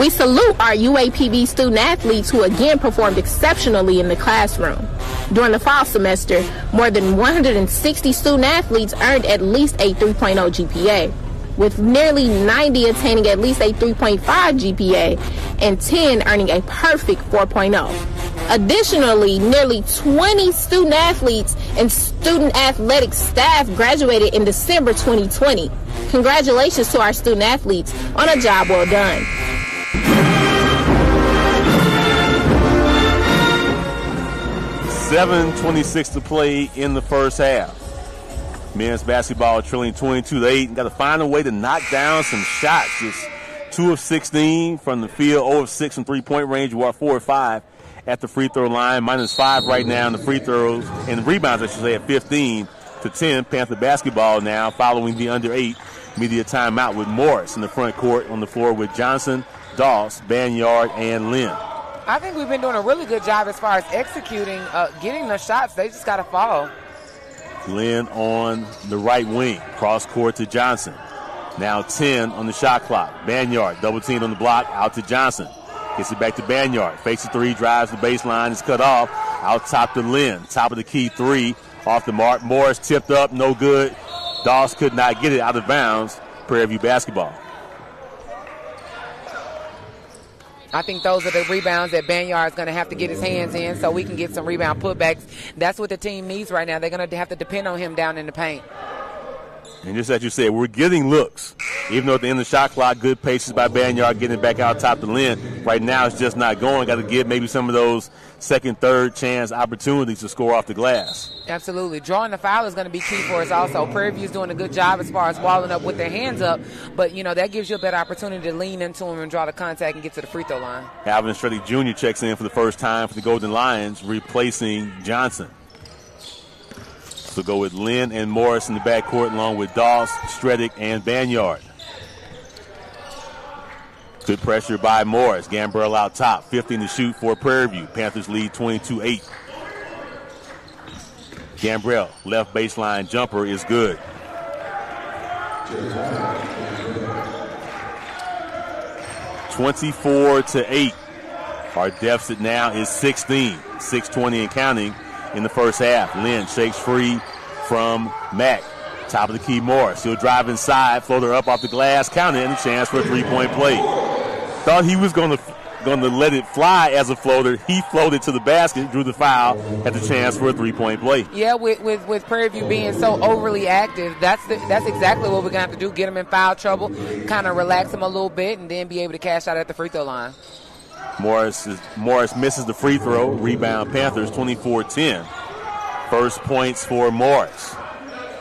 We salute our UAPB student athletes who again performed exceptionally in the classroom. During the fall semester, more than 160 student athletes earned at least a 3.0 GPA, with nearly 90 attaining at least a 3.5 GPA and 10 earning a perfect 4.0. Additionally, nearly 20 student athletes and student athletic staff graduated in December 2020. Congratulations to our student athletes on a job well done. 7.26 to play in the first half. Men's basketball trailing 22 to 8. Got to find a way to knock down some shots. Just 2 of 16 from the field, 0 of 6 from three point range. You are 4 or 5 at the free throw line. Minus 5 right now in the free throws and rebounds, I should say, at 15 to 10. Panther basketball now following the under 8 media timeout with Morris in the front court on the floor with Johnson, Doss, Banyard, and Lynn. I think we've been doing a really good job as far as executing, uh, getting the shots. They just got to fall. Lynn on the right wing, cross court to Johnson. Now 10 on the shot clock. Banyard, double team on the block, out to Johnson. Gets it back to Banyard. Fakes the three, drives the baseline, is cut off. Out top to Lynn. Top of the key three, off the mark. Morris tipped up, no good. Doss could not get it out of bounds. Prairie View basketball. I think those are the rebounds that Banyard is going to have to get his hands in so we can get some rebound putbacks. That's what the team needs right now. They're going to have to depend on him down in the paint. And just as you said, we're getting looks. Even though at the end of the shot clock, good paces by Banyard getting it back out top the Lynn. Right now, it's just not going. Got to get maybe some of those second, third chance opportunities to score off the glass. Absolutely. Drawing the foul is going to be key for us also. Prairie View is doing a good job as far as walling up with their hands up, but, you know, that gives you a better opportunity to lean into them and draw the contact and get to the free throw line. Alvin Stredic Jr. checks in for the first time for the Golden Lions, replacing Johnson. So go with Lynn and Morris in the backcourt, along with Doss, Stredic, and Banyard. Good pressure by Morris. Gambrell out top. 15 to shoot for Prairie View. Panthers lead 22 8. Gambrell, left baseline jumper is good. Twenty-four to eight. Our deficit now is 16. 620 and counting in the first half. Lynn shakes free from Mack. Top of the key, Morris. He'll drive inside, floater up off the glass, count it, and a chance for a three-point play. Thought he was going to going to let it fly as a floater. He floated to the basket, drew the foul, had the chance for a three-point play. Yeah, with with, with Prairie View being so overly active, that's the, that's exactly what we're gonna have to do. Get them in foul trouble, kind of relax them a little bit, and then be able to cash out at the free throw line. Morris is, Morris misses the free throw. Rebound Panthers 24-10. First points for Morris.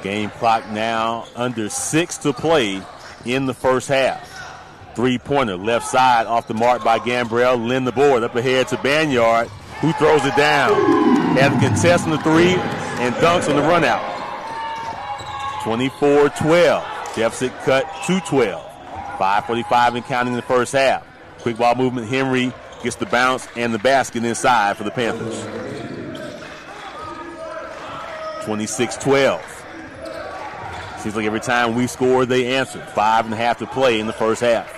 Game clock now under six to play in the first half. Three pointer left side off the mark by Gambrell. Lynn the board up ahead to Banyard, who throws it down. Has a contest on the three and dunks on the run out. 24 12. Deficit cut to 12. 5.45 and counting in the first half. Quick ball movement. Henry gets the bounce and the basket inside for the Panthers. 26 12. Seems like every time we score, they answer. Five and a half to play in the first half.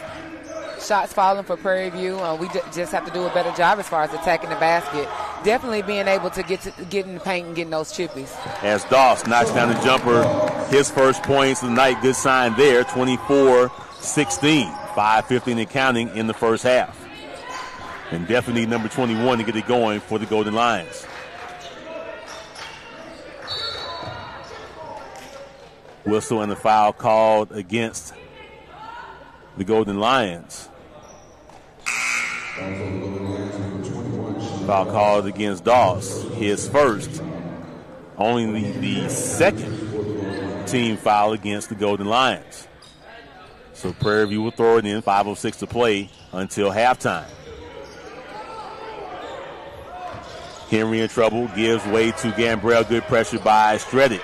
Shots falling for Prairie View. Uh, we j- just have to do a better job as far as attacking the basket. Definitely being able to get to, get in the paint and getting those chippies. As Doss knocks down the jumper, his first points of the night. Good sign there. 24 16. 5 15 and counting in the first half. And definitely number 21 to get it going for the Golden Lions. Whistle and the foul called against the Golden Lions. Foul called against Doss, his first. Only the, the second team foul against the Golden Lions. So Prairie View will throw it in, 5.06 to play until halftime. Henry in trouble, gives way to Gambrell. Good pressure by Stredic.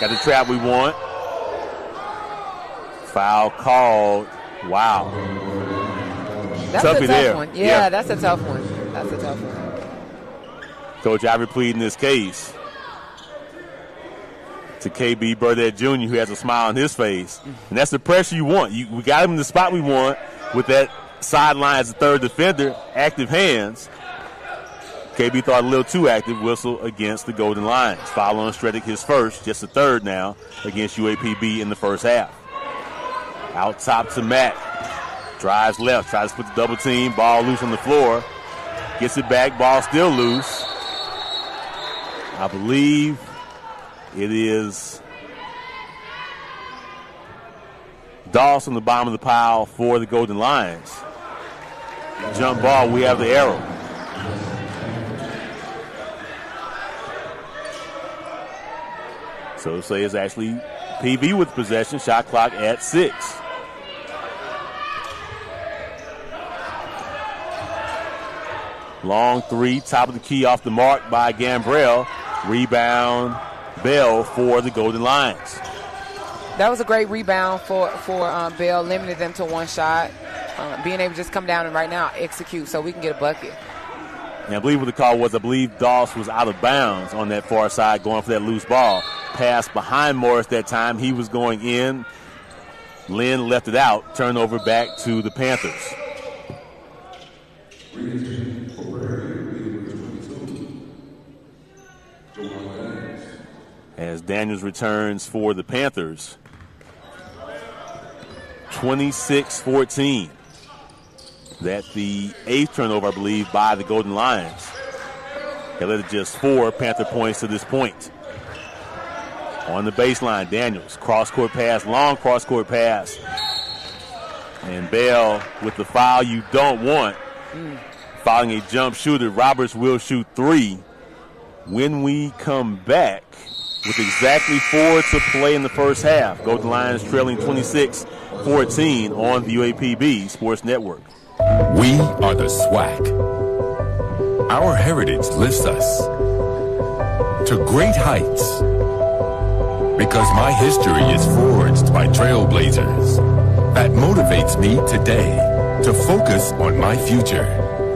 Got the trap we want. Foul called. Wow. That's Tuffy a tough there. one. Yeah, Yeah. that's a tough one. That's a tough one. Coach Ivory pleading this case to KB Burdett Jr., who has a smile on his face. And that's the pressure you want. You, we got him in the spot we want with that sideline as a third defender, active hands. KB thought a little too active. Whistle against the Golden Lions. Foul on Stredic, his first, just a third now against UAPB in the first half. Out top to Matt. Drives left, tries to put the double team. Ball loose on the floor. Gets it back. Ball still loose. I believe it is Doss on the bottom of the pile for the Golden Lions. Jump ball, we have the arrow. So say it's actually PV with possession, shot clock at six. Long three, top of the key off the mark by Gambrell. Rebound, Bell for the Golden Lions. That was a great rebound for for um, Bell. Limited them to one shot. Uh, being able to just come down and right now execute so we can get a bucket. And I believe what the call was, I believe Doss was out of bounds on that far side going for that loose ball. Pass behind Morris that time. He was going in. Lynn left it out. Turnover back to the Panthers. As Daniels returns for the Panthers. 26 14. That's the eighth turnover, I believe, by the Golden Lions. They led just four Panther points to this point. On the baseline, Daniels, cross court pass, long cross court pass. And Bell with the foul you don't want. Fouling a jump shooter, Roberts will shoot three. When we come back, with exactly four to play in the first half, Golden Lions trailing 26 14 on the UAPB Sports Network. We are the SWAC. Our heritage lifts us to great heights because my history is forged by trailblazers. That motivates me today to focus on my future.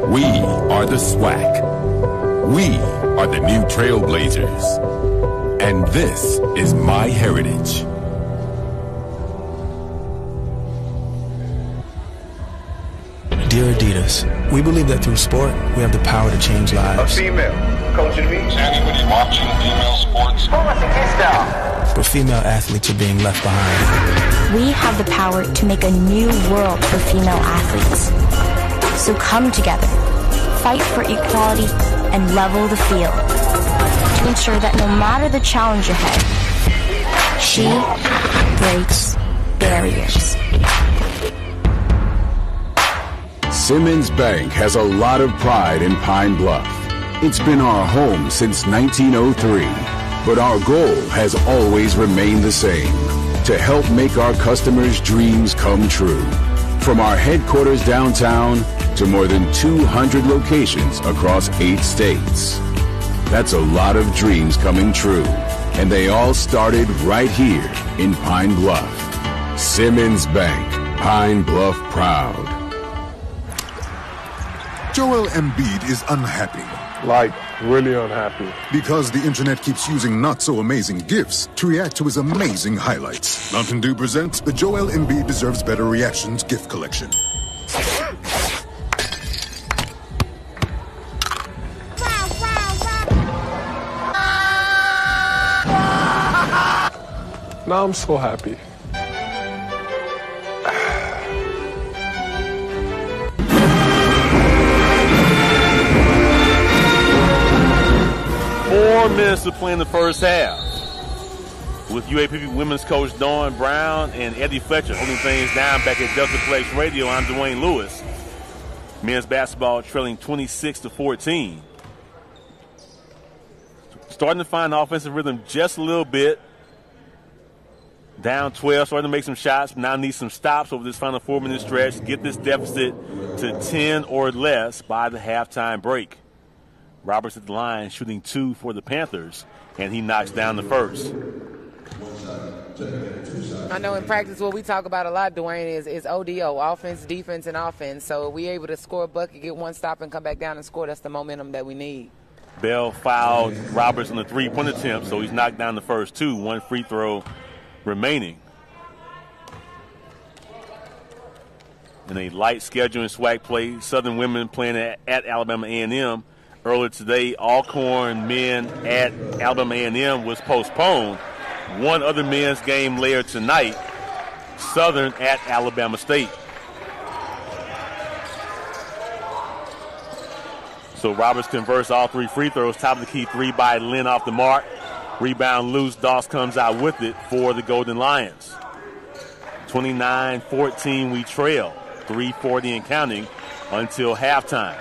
We are the SWAC. We are the new trailblazers. And this is my heritage. Dear Adidas, we believe that through sport, we have the power to change lives. A female coaching me. Is anybody watching female sports? Who let the kids down? But female athletes are being left behind. We have the power to make a new world for female athletes. So come together, fight for equality, and level the field to ensure that no matter the challenge ahead, she breaks barriers. Simmons Bank has a lot of pride in Pine Bluff. It's been our home since 1903, but our goal has always remained the same to help make our customers' dreams come true. From our headquarters downtown to more than 200 locations across eight states. That's a lot of dreams coming true, and they all started right here in Pine Bluff. Simmons Bank, Pine Bluff proud. Joel Embiid is unhappy. Like, really unhappy. Because the internet keeps using not so amazing gifts to react to his amazing highlights. Mountain Dew presents the Joel Embiid Deserves Better Reactions gift collection. Now I'm so happy. Four minutes to play in the first half. With UAPB women's coach Dawn Brown and Eddie Fletcher holding things down back at Delta Flex Radio, I'm Dwayne Lewis. Men's basketball trailing 26 to 14. Starting to find offensive rhythm just a little bit. Down 12, starting to make some shots. Now need some stops over this final four minute stretch. Get this deficit to 10 or less by the halftime break. Roberts at the line shooting two for the Panthers, and he knocks down the first. I know in practice what we talk about a lot, Dwayne, is, is ODO, offense, defense, and offense. So we able to score a bucket, get one stop, and come back down and score. That's the momentum that we need. Bell fouled Roberts on the three-point attempt, so he's knocked down the first two. One free throw remaining. In a light schedule in SWAC play, Southern women playing at, at Alabama A&M. Earlier today, Alcorn men at Alabama A&M was postponed. One other men's game later tonight, Southern at Alabama State. So Roberts converts all three free throws. Top of the key three by Lynn off the mark. Rebound loose. Doss comes out with it for the Golden Lions. 29-14 we trail. 340 and counting until halftime.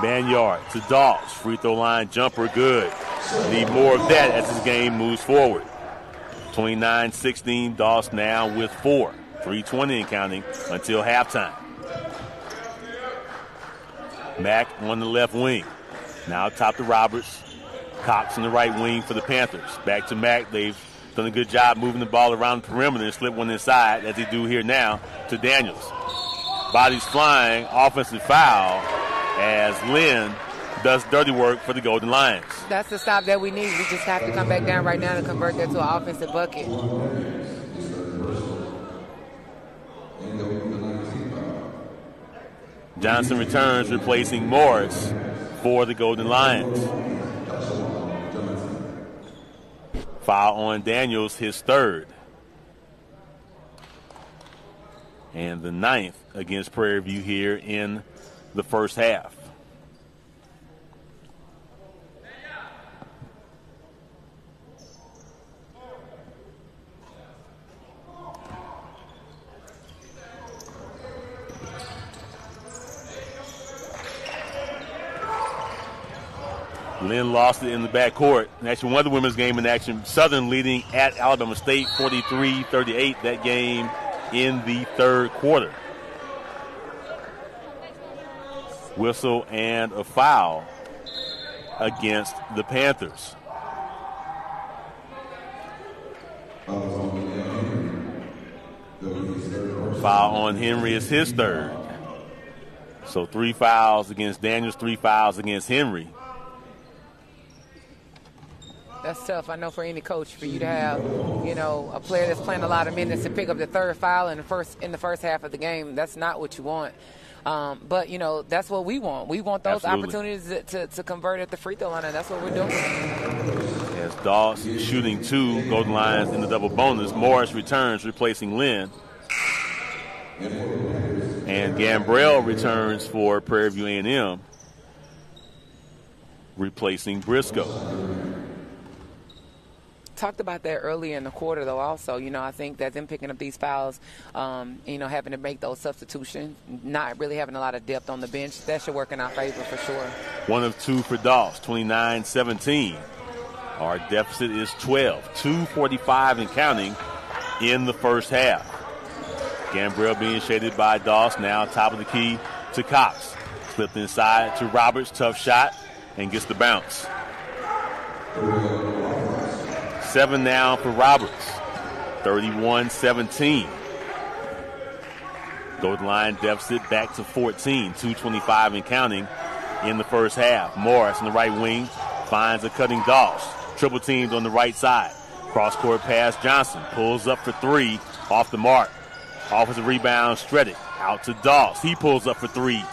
Banyard to Doss. Free throw line jumper good. Need more of that as this game moves forward. 29-16, Doss now with four. 320 and counting until halftime. Mack on the left wing. Now top to Roberts. Cox in the right wing for the Panthers. Back to Mack. They've done a good job moving the ball around the perimeter and slip one inside, as they do here now, to Daniels. Bodies flying, offensive foul as Lynn does dirty work for the Golden Lions. That's the stop that we need. We just have to come back down right now and convert that to an offensive bucket. Johnson returns, replacing Morris for the Golden Lions. Foul on Daniels, his third. And the ninth against Prairie View here in the first half. Lynn lost it in the backcourt. And actually, one of the women's game in action. Southern leading at Alabama State 43 38. That game in the third quarter. Whistle and a foul against the Panthers. Foul on Henry is his third. So three fouls against Daniels, three fouls against Henry. That's tough. I know for any coach for you to have, you know, a player that's playing a lot of minutes to pick up the third foul in the first in the first half of the game. That's not what you want. Um, but you know, that's what we want. We want those Absolutely. opportunities to, to, to convert at the free throw line, and that's what we're doing. As Doss shooting two Golden Lions in the double bonus. Morris returns, replacing Lynn. And Gambrell returns for Prairie View A&M, replacing Briscoe. Talked about that earlier in the quarter, though. Also, you know, I think that them picking up these fouls, um, you know, having to make those substitutions, not really having a lot of depth on the bench, that should work in our favor for sure. One of two for Doss, 29-17. Our deficit is 12, 245 and counting in the first half. Gambrell being shaded by Doss, now top of the key to Cox. Slipped inside to Roberts, tough shot, and gets the bounce. Seven now for Roberts, 31-17. Golden Lion deficit back to 14, 225 and counting in the first half. Morris in the right wing finds a cutting Doss. Triple teamed on the right side. Cross court pass Johnson pulls up for three off the mark. Offensive rebound Stredic out to Doss. He pulls up for three.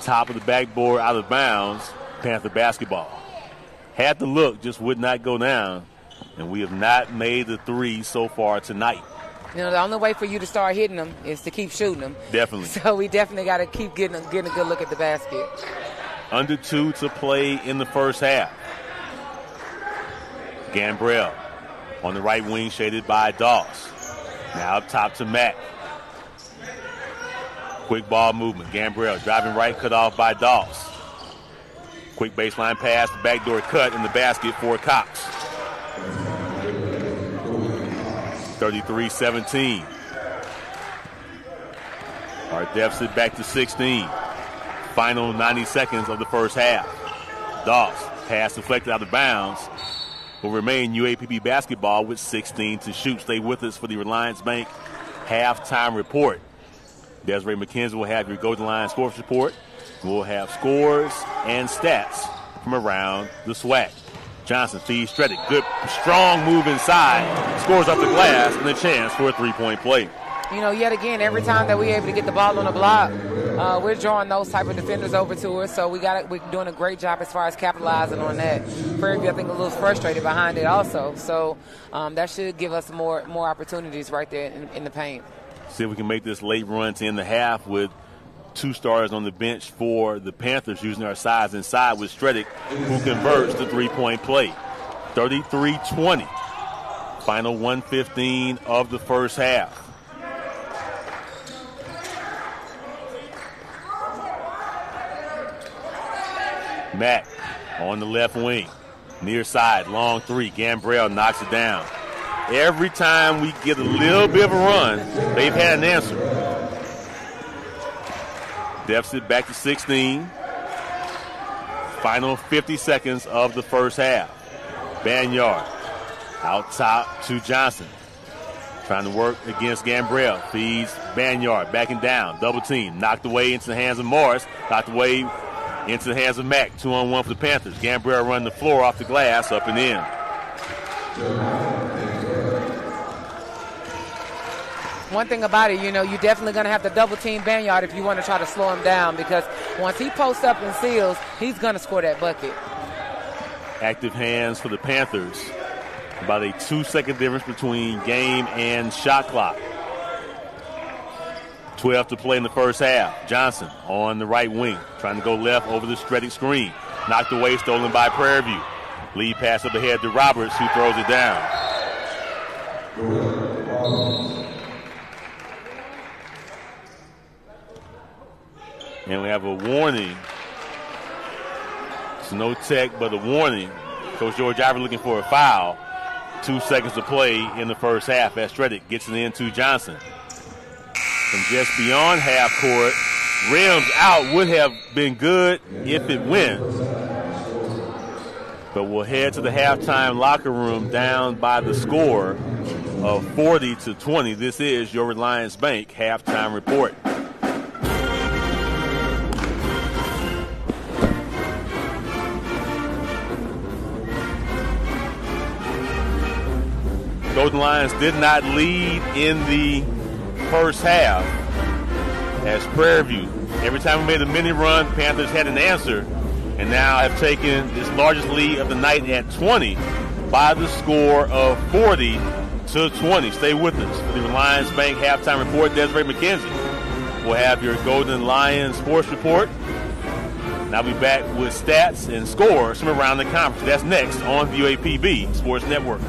Top of the backboard out of bounds. Panther basketball. Had the look, just would not go down. And we have not made the three so far tonight. You know, the only way for you to start hitting them is to keep shooting them. Definitely. So we definitely got to keep getting a, getting a good look at the basket. Under two to play in the first half. Gambrell on the right wing, shaded by Doss. Now up top to Mack. Quick ball movement. Gambrell driving right, cut off by Doss. Quick baseline pass, backdoor cut in the basket for Cox. 33 17. Our deficit back to 16. Final 90 seconds of the first half. Doss, pass deflected out of bounds. Will remain UAPB basketball with 16 to shoot. Stay with us for the Relyance Bank halftime report. Desiree McKenzie will have your Golden Lion scores report. We'll have scores and stats from around the SWAC. Johnson feeds Stredic. Good, strong move inside. Scores up the glass and a chance for a three-point play. You know, yet again, every time that we're able to get the ball on the block, uh, we're drawing those type of defenders over to us. So we got we're doing a great job as far as capitalizing on that. Prairie View, I think, a little frustrated behind it also. So um, that should give us more more opportunities right there in, in the paint. See if we can make this late run to end the half with two stars on the bench for the Panthers using our size inside with Stredic, who converts the three-point play. 33-20. Final 115 of the first half. Mack on the left wing. Near side, long three. Gambrell knocks it down. Every time we get a little bit of a run, they've had an answer. Deficit back to 16. Final 50 seconds of the first half. Banyard out top to Johnson. Trying to work against Gambrell. Feeds Banyard. Backing down. Double team. Knocked away into the hands of Morris. Knocked away into the hands of Mack. Two on one for the Panthers. Gambrell running the floor off the glass. Up and in. One thing about it, you know, you're definitely going to have to double team Banyard if you want to try to slow him down because once he posts up and seals, he's going to score that bucket. Active hands for the Panthers. About a two second difference between game and shot clock. 12 to play in the first half. Johnson on the right wing, trying to go left over the Stredic screen. Knocked away, stolen by Prairie View. Lead pass up ahead to Roberts, who throws it down. And we have a warning. It's no tech, but a warning. Coach George Ivory looking for a foul. Two seconds to play in the first half as Stredic gets it into Johnson. From just beyond half court, rims out would have been good if it went. But we'll head to the halftime locker room down by the score of 40 to 20. This is your Relyance Bank halftime report. Golden Lions did not lead in the first half as Prairie View. Every time we made a mini run, Panthers had an answer and now have taken this largest lead of the night at 20 by the score of 40 to 20. Stay with us for the Relyance Bank halftime report. Desiree McKenzie will have your Golden Lions sports report. And I'll be back with stats and scores from around the conference. That's next on the UAPB Sports Network.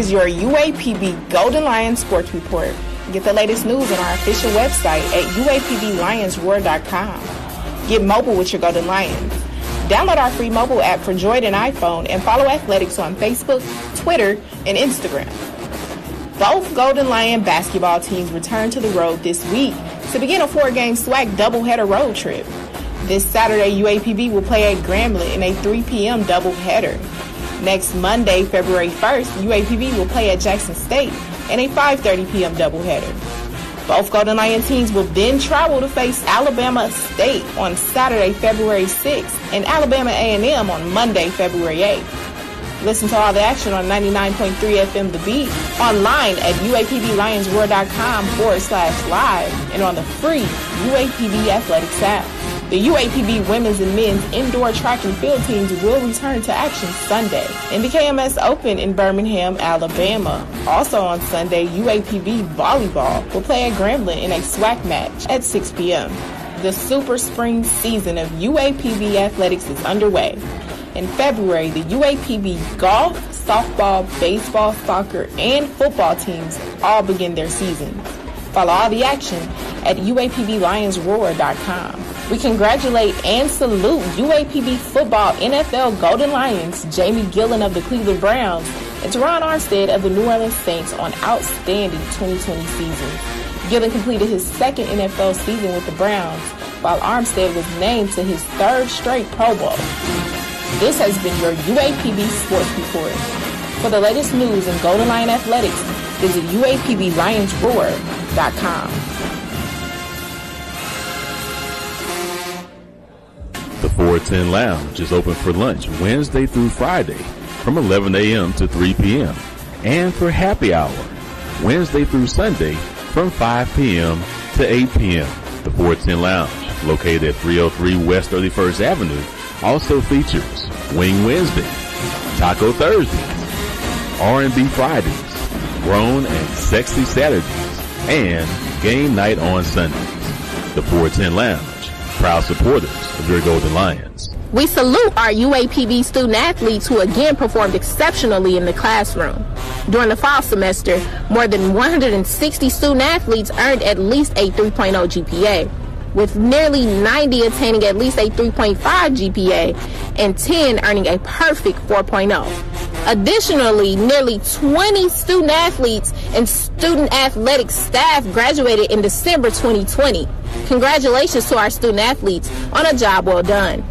Is your UAPB Golden Lions Sports Report. Get the latest news on our official website at UAPBLionsRoar.com. Get mobile with your Golden Lions. Download our free mobile app for Droid and iPhone and follow athletics on Facebook, Twitter, and Instagram. Both Golden Lion basketball teams return to the road this week to begin a four-game SWAC doubleheader road trip. This Saturday, UAPB will play at Grambling in a 3 p.m. doubleheader. Next Monday, February 1st, UAPB will play at Jackson State in a 5.30 p.m. doubleheader. Both Golden Lion teams will then travel to face Alabama State on Saturday, February 6th, and Alabama A&M on Monday, February 8th. Listen to all the action on 99.3 FM The Beat, online at UAPBLionsRoar.com forward slash live, and on the free UAPB Athletics app. The UAPB women's and men's indoor track and field teams will return to action Sunday in the KMS Open in Birmingham, Alabama. Also on Sunday, UAPB volleyball will play at Grambling in a SWAC match at 6 p.m. The super spring season of UAPB athletics is underway. In February, the UAPB golf, softball, baseball, soccer, and football teams all begin their seasons. Follow all the action at UAPBLionsRoar.com. We congratulate and salute UAPB football NFL Golden Lions, Jamie Gillan of the Cleveland Browns, and Terron Armstead of the New Orleans Saints on outstanding 2020 season. Gillen completed his second NFL season with the Browns, while Armstead was named to his third straight Pro Bowl. This has been your UAPB Sports Report. For the latest news in Golden Lion Athletics, visit UAPBLionsRoar.com. The 410 Lounge is open for lunch Wednesday through Friday from 11 a.m. to 3 p.m. and for happy hour Wednesday through Sunday from 5 p.m. to to 8 p.m. The 410 Lounge, located at 303 West 31st Avenue, also features Wing Wednesday, Taco Thursdays, R&B Fridays, Grown and Sexy Saturdays, and Game Night on Sundays. The 410 Lounge, proud supporters of your Golden Lions. We salute our UAPB student athletes who again performed exceptionally in the classroom. During the fall semester, more than 160 student athletes earned at least a 3.0 GPA, with nearly 90 attaining at least a 3.5 GPA and 10 earning a perfect 4.0. Additionally, nearly 20 student athletes and student athletic staff graduated in December 2020. Congratulations to our student athletes on a job well done.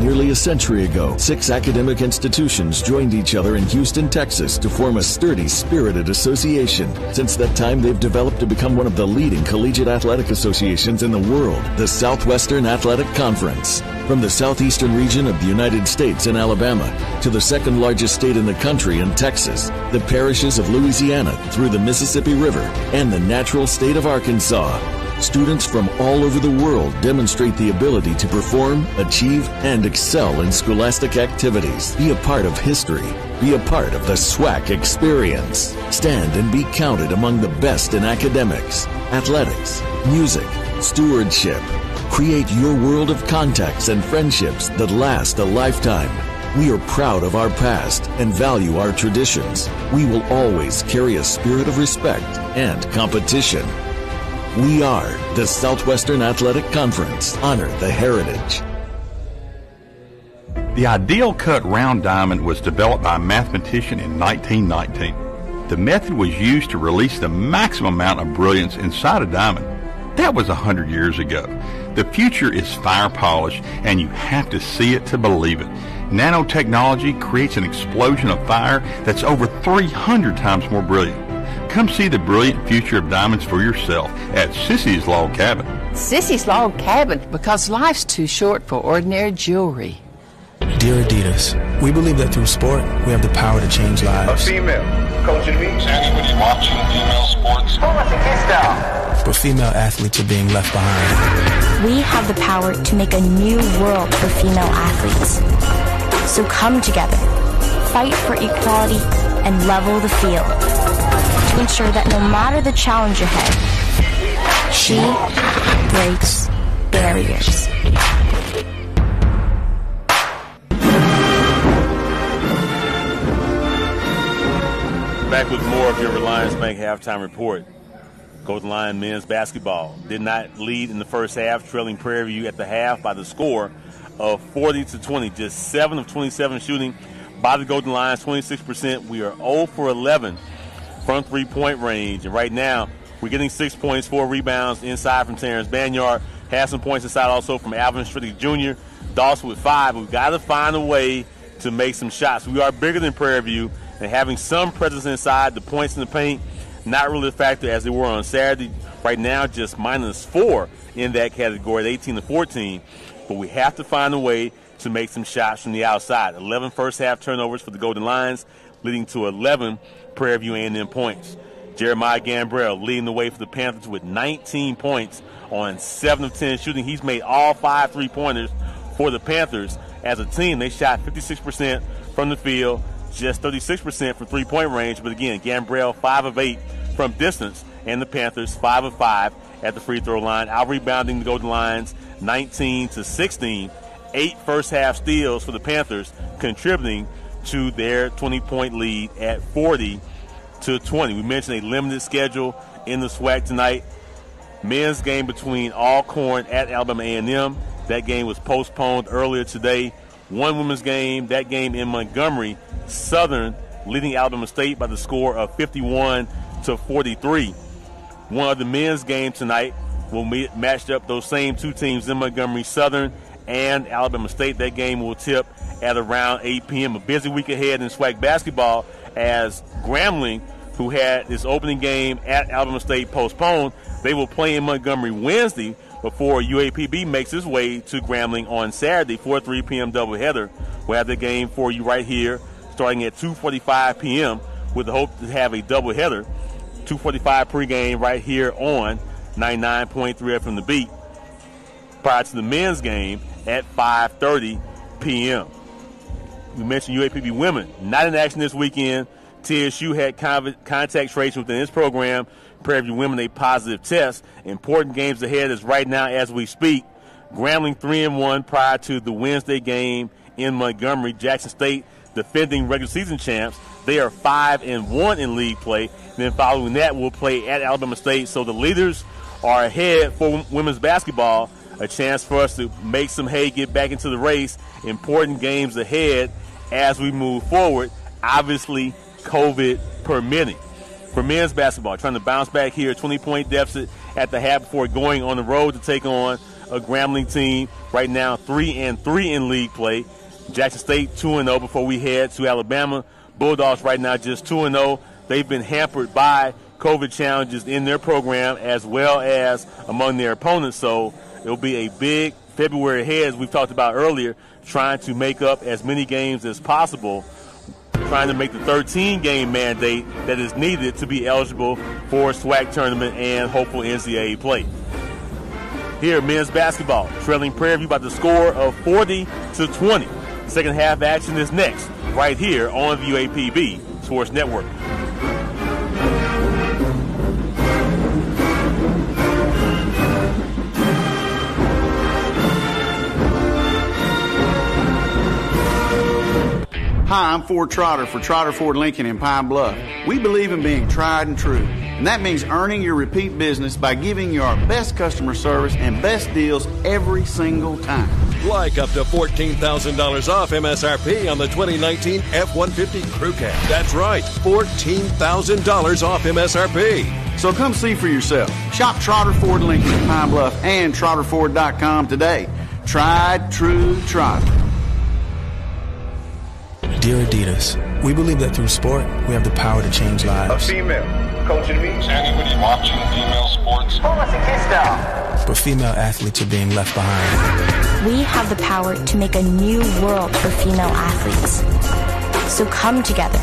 Nearly a century ago, six academic institutions joined each other in Houston, Texas to form a sturdy, spirited association. Since that time, they've developed to become one of the leading collegiate athletic associations in the world, the Southwestern Athletic Conference. From the southeastern region of the United States and Alabama to the second largest state in the country in Texas, the parishes of Louisiana through the Mississippi River, and the natural state of Arkansas. Students from all over the world demonstrate the ability to perform, achieve, and excel in scholastic activities. Be a part of history. Be a part of the SWAC experience. Stand and be counted among the best in academics, athletics, music, stewardship. Create your world of contacts and friendships that last a lifetime. We are proud of our past and value our traditions. We will always carry a spirit of respect and competition. We are the Southwestern Athletic Conference. Honor the heritage. The ideal cut round diamond was developed by a mathematician in 1919. The method was used to release the maximum amount of brilliance inside a diamond. That was a hundred years ago. The future is fire polish, and you have to see it to believe it. Nanotechnology creates an explosion of fire that's over 300 times more brilliant. Come see the brilliant future of diamonds for yourself at Sissy's Log Cabin. Sissy's Log Cabin because life's too short for ordinary jewelry. Dear Adidas, we believe that through sport, we have the power to change lives. A female coaching me. Anybody watching female sports? Who wants to get down? But female athletes are being left behind. We have the power to make a new world for female athletes. So come together, fight for equality, and level the field to ensure that no matter the challenge ahead, she breaks barriers. Back with more of your Relyance Bank halftime report. Golden Lion men's basketball did not lead in the first half, trailing Prairie View at the half by the score of 40 to 20. Just 7 of 27 shooting by the Golden Lions, 26%. We are 0 for 11 from three point range. And right now, we're getting six points, four rebounds inside from Terrence Banyard. Has some points inside also from Alvin Strickland Jr. Dawson with five. We've got to find a way to make some shots. We are bigger than Prairie View and having some presence inside. The points in the paint, not really a factor as they were on Saturday. Right now, just minus four in that category, 18 to 14. But we have to find a way to make some shots from the outside. 11 first half turnovers for the Golden Lions, leading to 11 Prairie View A&M points. Jeremiah Gambrell leading the way for the Panthers with 19 points on 7 of 10 shooting. He's made all five three pointers for the Panthers. As a team, they shot 56% from the field, just 36% from three point range. But again, Gambrell, 5 of 8 from distance, and the Panthers, 5 of 5 at the free throw line. Out rebounding the Golden Lions, 19 to 16. Eight first half steals for the Panthers, contributing to their 20 point lead at 40 to 20. We mentioned a limited schedule in the SWAC tonight. Men's game between Alcorn at Alabama A&M. That game was postponed earlier today. One women's game, that game in Montgomery, Southern leading Alabama State by the score of 51 to 43. One of the men's games tonight will match up those same two teams in Montgomery Southern and Alabama State. That game will tip at around 8 p.m. A busy week ahead in SWAC basketball as Grambling, who had this opening game at Alabama State postponed, they will play in Montgomery Wednesday before UAPB makes its way to Grambling on Saturday for a 3 p.m. doubleheader. We'll have the game for you right here starting at 2.45 p.m. with the hope to have a doubleheader. 2.45 pregame right here on 99.3 FM The Beat prior to the men's game at 5.30 p.m. We mentioned UAPB women not in action this weekend. TSU had contact tracing within its program. Prairie View women a positive test. Important games ahead is right now as we speak. Grambling 3 and 1 prior to the Wednesday game in Montgomery. Jackson State defending regular season champs. They are 5 and 1 in league play. Then following that, we'll play at Alabama State. So the leaders are ahead for women's basketball. A chance for us to make some hay, get back into the race. Important games ahead as we move forward. Obviously, COVID permitting. For men's basketball, trying to bounce back here, 20 point deficit at the half before going on the road to take on a Grambling team. Right now, 3 and 3 in league play. Jackson State 2 0 before we head to Alabama. Bulldogs right now just 2 0. They've been hampered by COVID challenges in their program as well as among their opponents. So it'll be a big February ahead, as we've talked about earlier, trying to make up as many games as possible, trying to make the 13 game mandate that is needed to be eligible for SWAC tournament and hopeful NCAA play. Here, men's basketball, trailing Prairie View by the score of 40 to 20. Second half action is next, right here on the UAPB Sports Network. Hi, I'm Ford Trotter for Trotter Ford Lincoln in Pine Bluff. We believe in being tried and true, and that means earning your repeat business by giving you our best customer service and best deals every single time. Like up to $14,000 off MSRP on the 2019 F 150 Crew Cab. That's right, $14,000 off MSRP. So come see for yourself. Shop Trotter Ford Lincoln in Pine Bluff and TrotterFord.com today. Tried, true, Trotter. Dear Adidas, we believe that through sport, we have the power to change lives. A female coaching me. Is anybody watching female sports? Pull us a kiss down. But female athletes are being left behind. We have the power to make a new world for female athletes. So come together,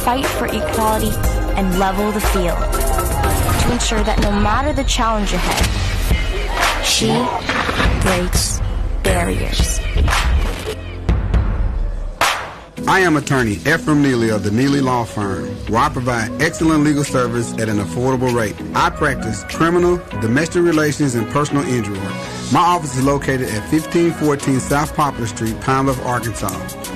fight for equality, and level the field to ensure that no matter the challenge ahead, she breaks barriers. I am attorney Ephraim Neely of the Neely Law Firm, where I provide excellent legal service at an affordable rate. I practice criminal, domestic relations, and personal injury work. My office is located at 1514 South Poplar Street, Pine Bluff, Arkansas.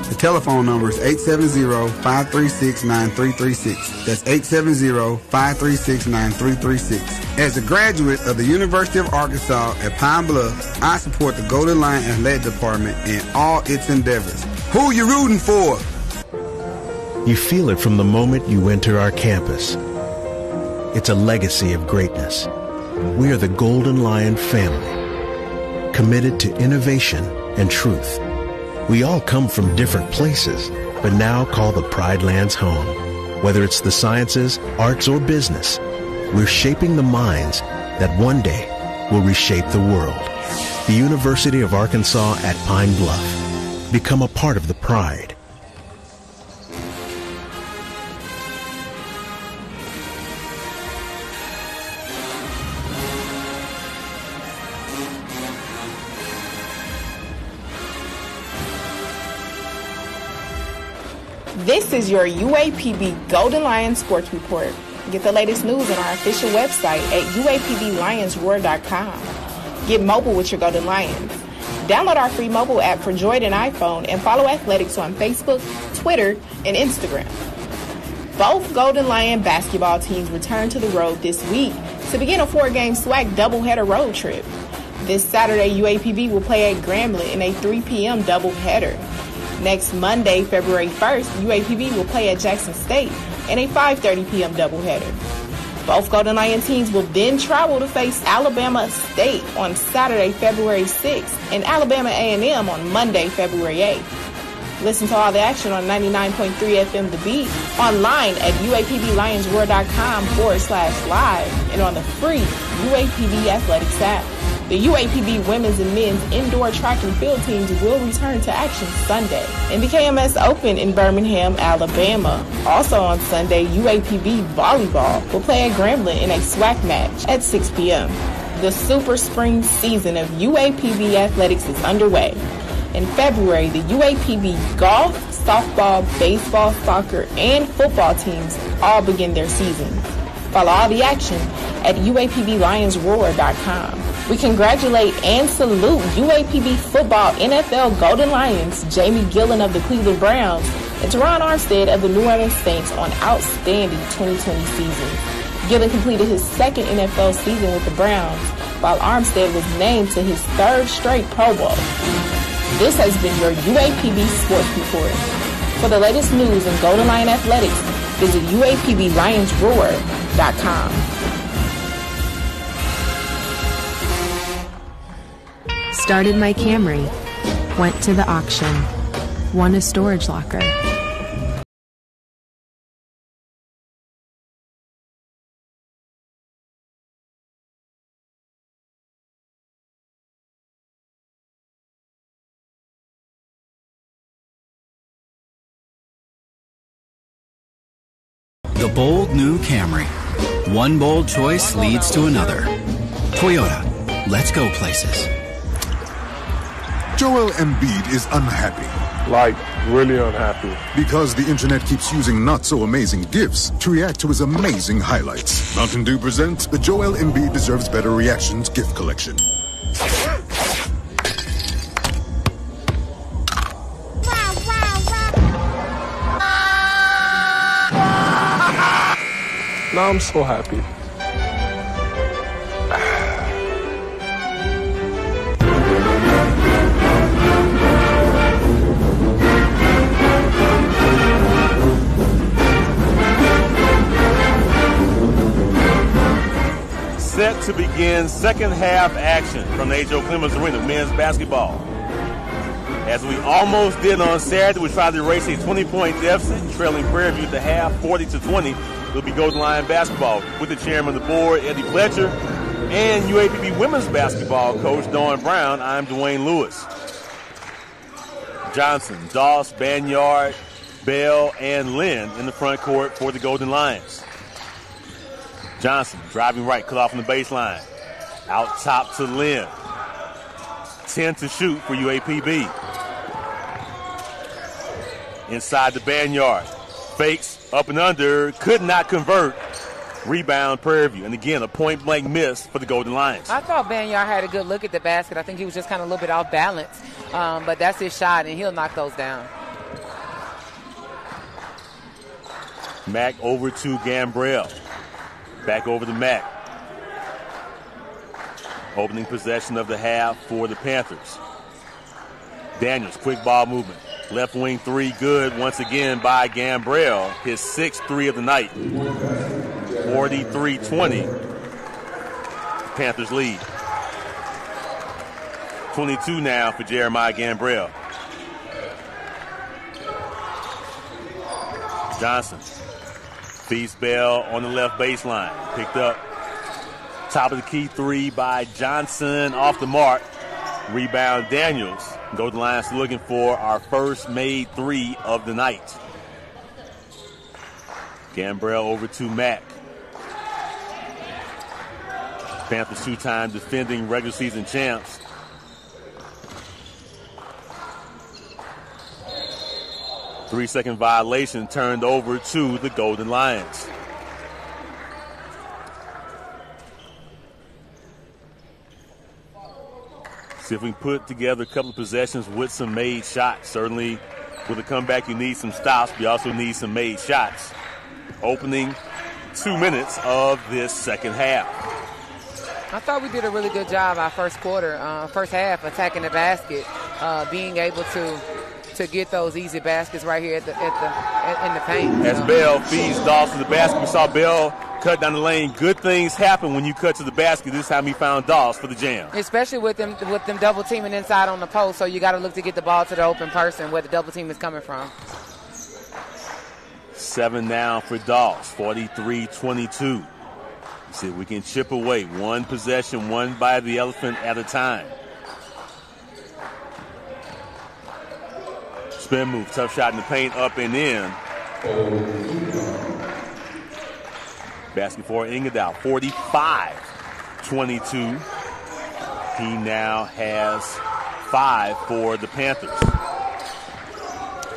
The telephone number is 870-536-9336. That's 870-536-9336. As a graduate of the University of Arkansas at Pine Bluff, I support the Golden Lion Athletic Department in all its endeavors. Who you rooting for? You feel it from the moment you enter our campus. It's a legacy of greatness. We are the Golden Lion family, committed to innovation and truth. We all come from different places, but now call the Pride Lands home. Whether it's the sciences, arts, or business, we're shaping the minds that one day will reshape the world. The University of Arkansas at Pine Bluff. Become a part of the pride. This is your UAPB Golden Lion Sports Report. Get the latest news on our official website at uapblionsroar.com. Get mobile with your Golden Lions. Download our free mobile app for Droid and iPhone and follow Athletics on Facebook, Twitter, and Instagram. Both Golden Lion basketball teams return to the road this week to begin a four-game SWAC doubleheader road trip. This Saturday, UAPB will play at Grambling in a 3 p.m. doubleheader. Next Monday, February 1st, UAPB will play at Jackson State in a 5.30 p.m. doubleheader. Both Golden Lion teams will then travel to face Alabama State on Saturday, February 6th, and Alabama A&M on Monday, February 8th. Listen to all the action on 99.3 FM The Beat, online at uapblionsroar.com forward slash live, and on the free UAPB Athletics app. The UAPB women's and men's indoor track and field teams will return to action Sunday. And the KMS Open in Birmingham, Alabama. Also on Sunday, UAPB volleyball will play at Grambling in a SWAC match at 6 p.m. The super spring season of UAPB athletics is underway. In February, the UAPB golf, softball, baseball, soccer, and football teams all begin their seasons. Follow all the action at UAPBLionsRoar.com. We congratulate and salute UAPB football NFL Golden Lions, Jamie Gillan of the Cleveland Browns, and Terron Armstead of the New Orleans Saints on outstanding 2020 season. Gillan completed his second NFL season with the Browns, while Armstead was named to his third straight Pro Bowl. This has been your UAPB Sports Report. For the latest news in Golden Lion Athletics, visit UAPBLionsRoar.com. Started my Camry. Went to the auction. Won a storage locker. The bold new Camry. One bold choice leads to another. Toyota. Let's go places. Joel Embiid is unhappy. Like, really unhappy. Because the internet keeps using not so amazing gifs to react to his amazing highlights. Mountain Dew presents the Joel Embiid Deserves Better Reactions gift collection. Now I'm so happy. Set to begin second half action from the H.O. Clemmons Arena, men's basketball. As we almost did on Saturday, we tried to erase a 20-point deficit, trailing Prairie View the half, 40 to 20. It'll be Golden Lion basketball with the chairman of the board, Eddie Fletcher, and UAPB women's basketball coach Dawn Brown. I'm Dwayne Lewis. Johnson, Doss, Banyard, Bell, and Lynn in the front court for the Golden Lions. Johnson driving right, cut off on the baseline. Out top to Lynn. 10 to shoot for UAPB. Inside the Banyard. Fakes up and under. Could not convert. Rebound Prairie View. And again, a point blank miss for the Golden Lions. I thought Banyard had a good look at the basket. I think he was just kind of a little bit off balance. Um, but that's his shot, and he'll knock those down. Mack over to Gambrell. Back over the Mack. Opening possession of the half for the Panthers. Daniels, quick ball movement. Left wing three, good once again by Gambrell. His sixth three of the night. 43 20. Panthers lead. 22 now for Jeremiah Gambrell. Johnson feeds Bell on the left baseline. Picked up. Top of the key three by Johnson off the mark. Rebound Daniels. Golden Lions looking for our first made three of the night. Gambrell over to Mack. Panthers two-time defending regular season champs. Three-second violation turned over to the Golden Lions. See if we can put together a couple of possessions with some made shots. Certainly, with a comeback, you need some stops, but you also need some made shots. Opening two minutes of this second half. I thought we did a really good job our first quarter, uh, first half, attacking the basket, uh, being able to to get those easy baskets right here at the, at the at, in the paint. As Bell feeds Dawson the basket, we saw Bell cut down the lane. Good things happen when you cut to the basket. This time he found Doss for the jam. Especially with them with them double teaming inside on the post, so you got to look to get the ball to the open person where the double team is coming from. Seven now for Doss, 43-22. See if we can chip away one possession, one by the elephant at a time. Spin move, tough shot in the paint, up and in. Basket for Engeldahl, 45 22. He now has five for the Panthers.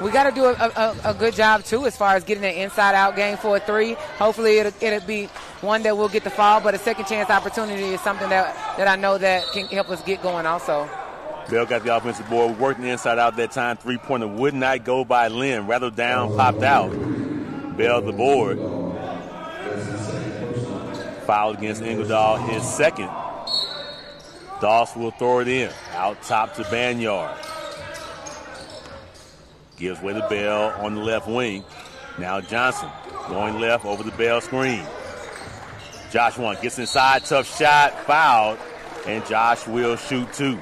We got to do a, a, a, good job too as far as getting an inside-out game for a three. Hopefully, it'll, it'll, be one that we'll get the fall, but a second chance opportunity is something that, that I know that can help us get going also. Bell got the offensive board, working the inside out that time. Three-pointer would not go by Lynn. Rather down, popped out. Bell the board. Foul against Engeldahl, his second. Doss will throw it in. Out top to Banyard. Gives way to Bell on the left wing. Now Johnson going left over the Bell screen. Josh one gets inside, tough shot, fouled, and Josh will shoot two.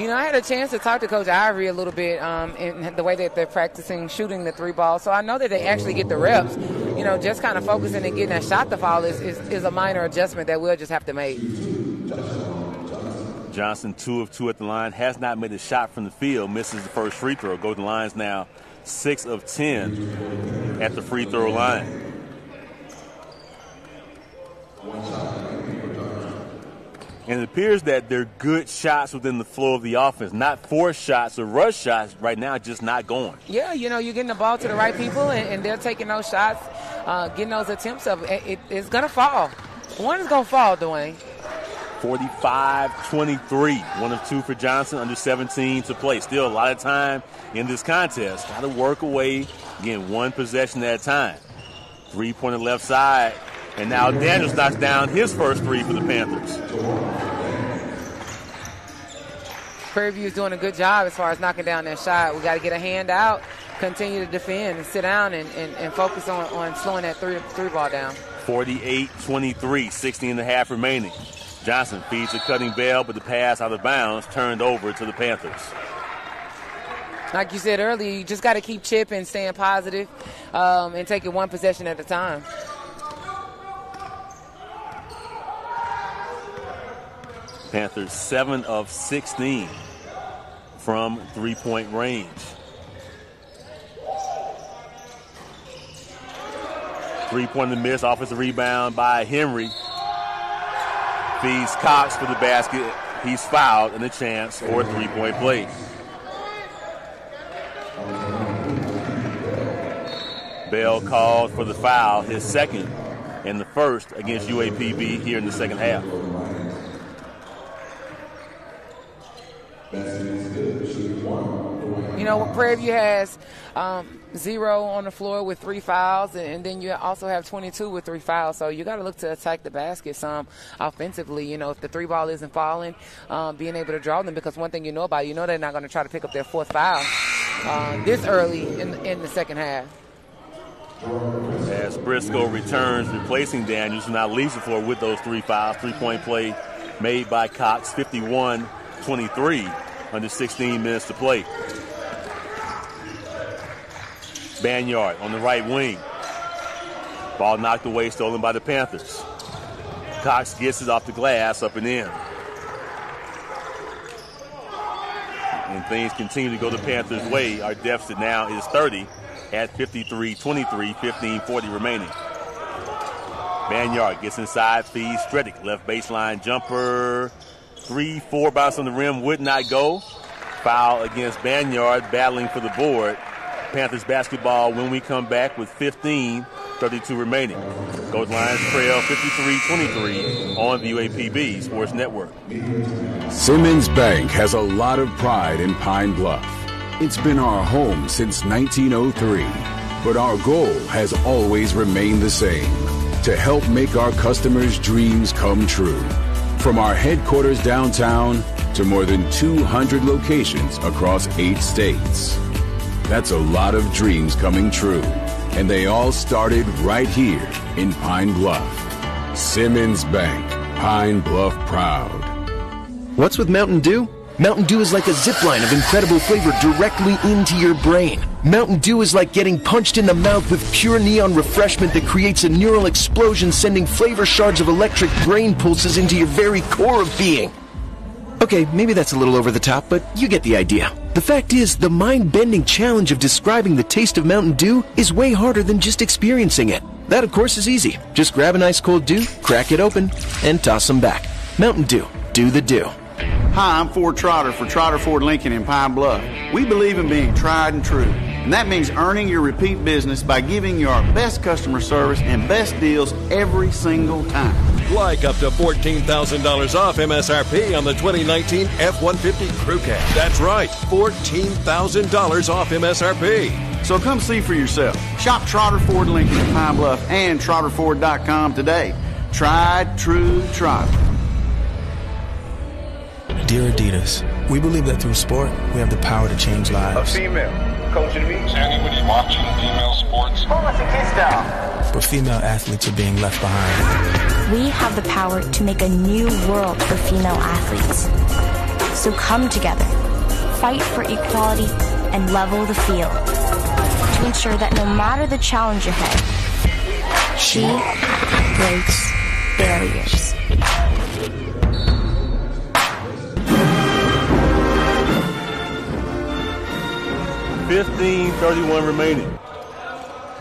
You know, I had a chance to talk to Coach Ivory a little bit um, in the way that they're practicing shooting the three ball. So I know that they actually get the reps. You know, just kind of focusing and getting that shot to fall is, is, is a minor adjustment that we'll just have to make. Johnson, two of two at the line, has not made a shot from the field, misses the first free throw. Golden Lions now six of ten at the free throw line. And it appears that they're good shots within the flow of the offense, not forced shots or rush shots right now, just not going. Yeah, you know, you're getting the ball to the right people, and, and they're taking those shots, uh, getting those attempts of it, it, it's going to fall. One is going to fall, Dwayne. 45 23. One of two for Johnson, under 17 to play. Still a lot of time in this contest. Got to work away, again, one possession at a time. Three pointer left side. And now Daniels knocks down his first three for the Panthers. Prairie View is doing a good job as far as knocking down that shot. We got to get a hand out, continue to defend, and sit down and, and, and focus on, on slowing that three, three ball down. 48 23, 16 and a half remaining. Johnson feeds a cutting Bell, but the pass out of bounds turned over to the Panthers. Like you said earlier, you just got to keep chipping, staying positive, um, and taking one possession at a time. Panthers 7 of 16 from three point range. Three point miss, offensive rebound by Henry. Feeds Cox for the basket. He's fouled and a chance for a three point play. Bell called for the foul, his second and the first against UAPB here in the second half. You know, Prairie View has um, zero on the floor with three fouls, and, and, then you also have 22 with three fouls. So you got to look to attack the basket some offensively. You know, if the three ball isn't falling, um, being able to draw them, because one thing you know about, you know they're not going to try to pick up their fourth foul uh, this early in, in the second half. As Briscoe returns, replacing Daniels, who now leaves the floor with those three fouls. Three point play made by Cox, 51 23, under 16 minutes to play. Banyard on the right wing. Ball knocked away, stolen by the Panthers. Cox gets it off the glass, up and in. And things continue to go the Panthers' way. Our deficit now is 30 at 53 23, 15 40 remaining. Banyard gets inside, feeds Stredic. Left baseline jumper. Three, four bounce on the rim would not go. Foul against Banyard, battling for the board. Panthers basketball when we come back with 15, 32 remaining. Golden Lions trail 53-23 on the UAPB Sports Network. Simmons Bank has a lot of pride in Pine Bluff. It's been our home since 1903, but our goal has always remained the same, to help make our customers' dreams come true. From our headquarters downtown to more than 200 locations across eight states. That's a lot of dreams coming true. And they all started right here in Pine Bluff. Simmons Bank, Pine Bluff proud. What's with Mountain Dew? Mountain Dew is like a zip line of incredible flavor directly into your brain. Mountain Dew is like getting punched in the mouth with pure neon refreshment that creates a neural explosion, sending flavor shards of electric brain pulses into your very core of being. Okay, maybe that's a little over the top, but you get the idea. The fact is, the mind bending challenge of describing the taste of Mountain Dew is way harder than just experiencing it. That, of course, is easy. Just grab an ice cold Dew, crack it open, and toss them back. Mountain Dew. Do the Dew. Hi, I'm Ford Trotter for Trotter Ford Lincoln in Pine Bluff. We believe in being tried and true, and that means earning your repeat business by giving you our best customer service and best deals every single time. Like up to $14,000 off MSRP on the 2019 F 150 Crew Cab. That's right, $14,000 off MSRP. So come see for yourself. Shop Trotter Ford Lincoln in Pine Bluff and TrotterFord.com today. Tried, true, Trotter. Dear Adidas, we believe that through sport, we have the power to change lives. A lives. female coaching me. Is anybody watching female sports? Who wants to kiss down? But female athletes are being left behind. We have the power to make a new world for female athletes. So come together, fight for equality, and level the field to ensure that no matter the challenge ahead, she breaks barriers. Fifteen thirty-one remaining.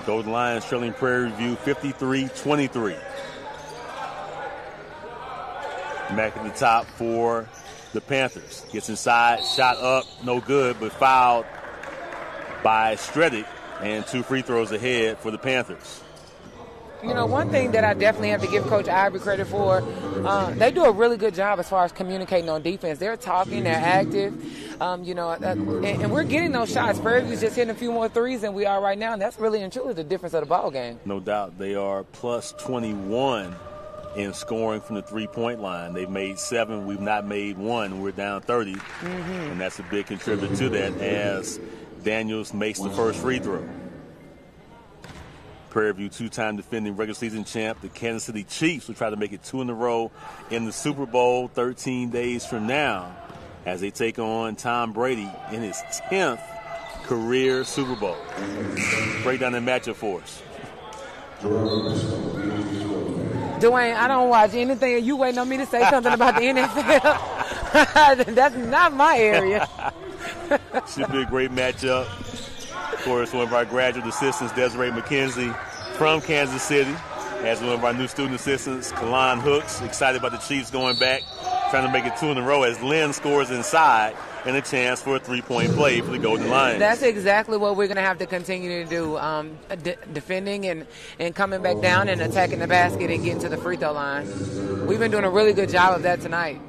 Golden Lions trailing Prairie View 53-23. Back at the top for the Panthers. Gets inside, shot up, no good, but fouled by Stredic, and two free throws ahead for the Panthers. You know, one thing that I definitely have to give Coach Ivory credit for, uh, they do a really good job as far as communicating on defense. They're talking, they're active, um, you know, uh, and, and we're getting those shots. Prairie View's just hitting a few more threes than we are right now, and that's really and truly the difference of the ball game. No doubt they are plus 21 in scoring from the three-point line. They've made seven. We've not made one. We're down 30, and that's a big contributor to that as Daniels makes the first free throw. Prairie View two-time defending regular season champ, the Kansas City Chiefs, will try to make it two in a row in the Super Bowl 13 days from now as they take on Tom Brady in his 10th career Super Bowl. Break down the matchup for us. Dwayne, I don't watch anything. You waiting on me to say something about the NFL? That's not my area. Should be a great matchup. Of course, one of our graduate assistants, Desiree McKenzie, from Kansas City, as one of our new student assistants, Kalon Hooks, excited about the Chiefs going back, trying to make it two in a row as Lynn scores inside and a chance for a three-point play for the Golden Lions. That's exactly what we're going to have to continue to do, um, de- defending and, and coming back down and attacking the basket and getting to the free throw line. We've been doing a really good job of that tonight.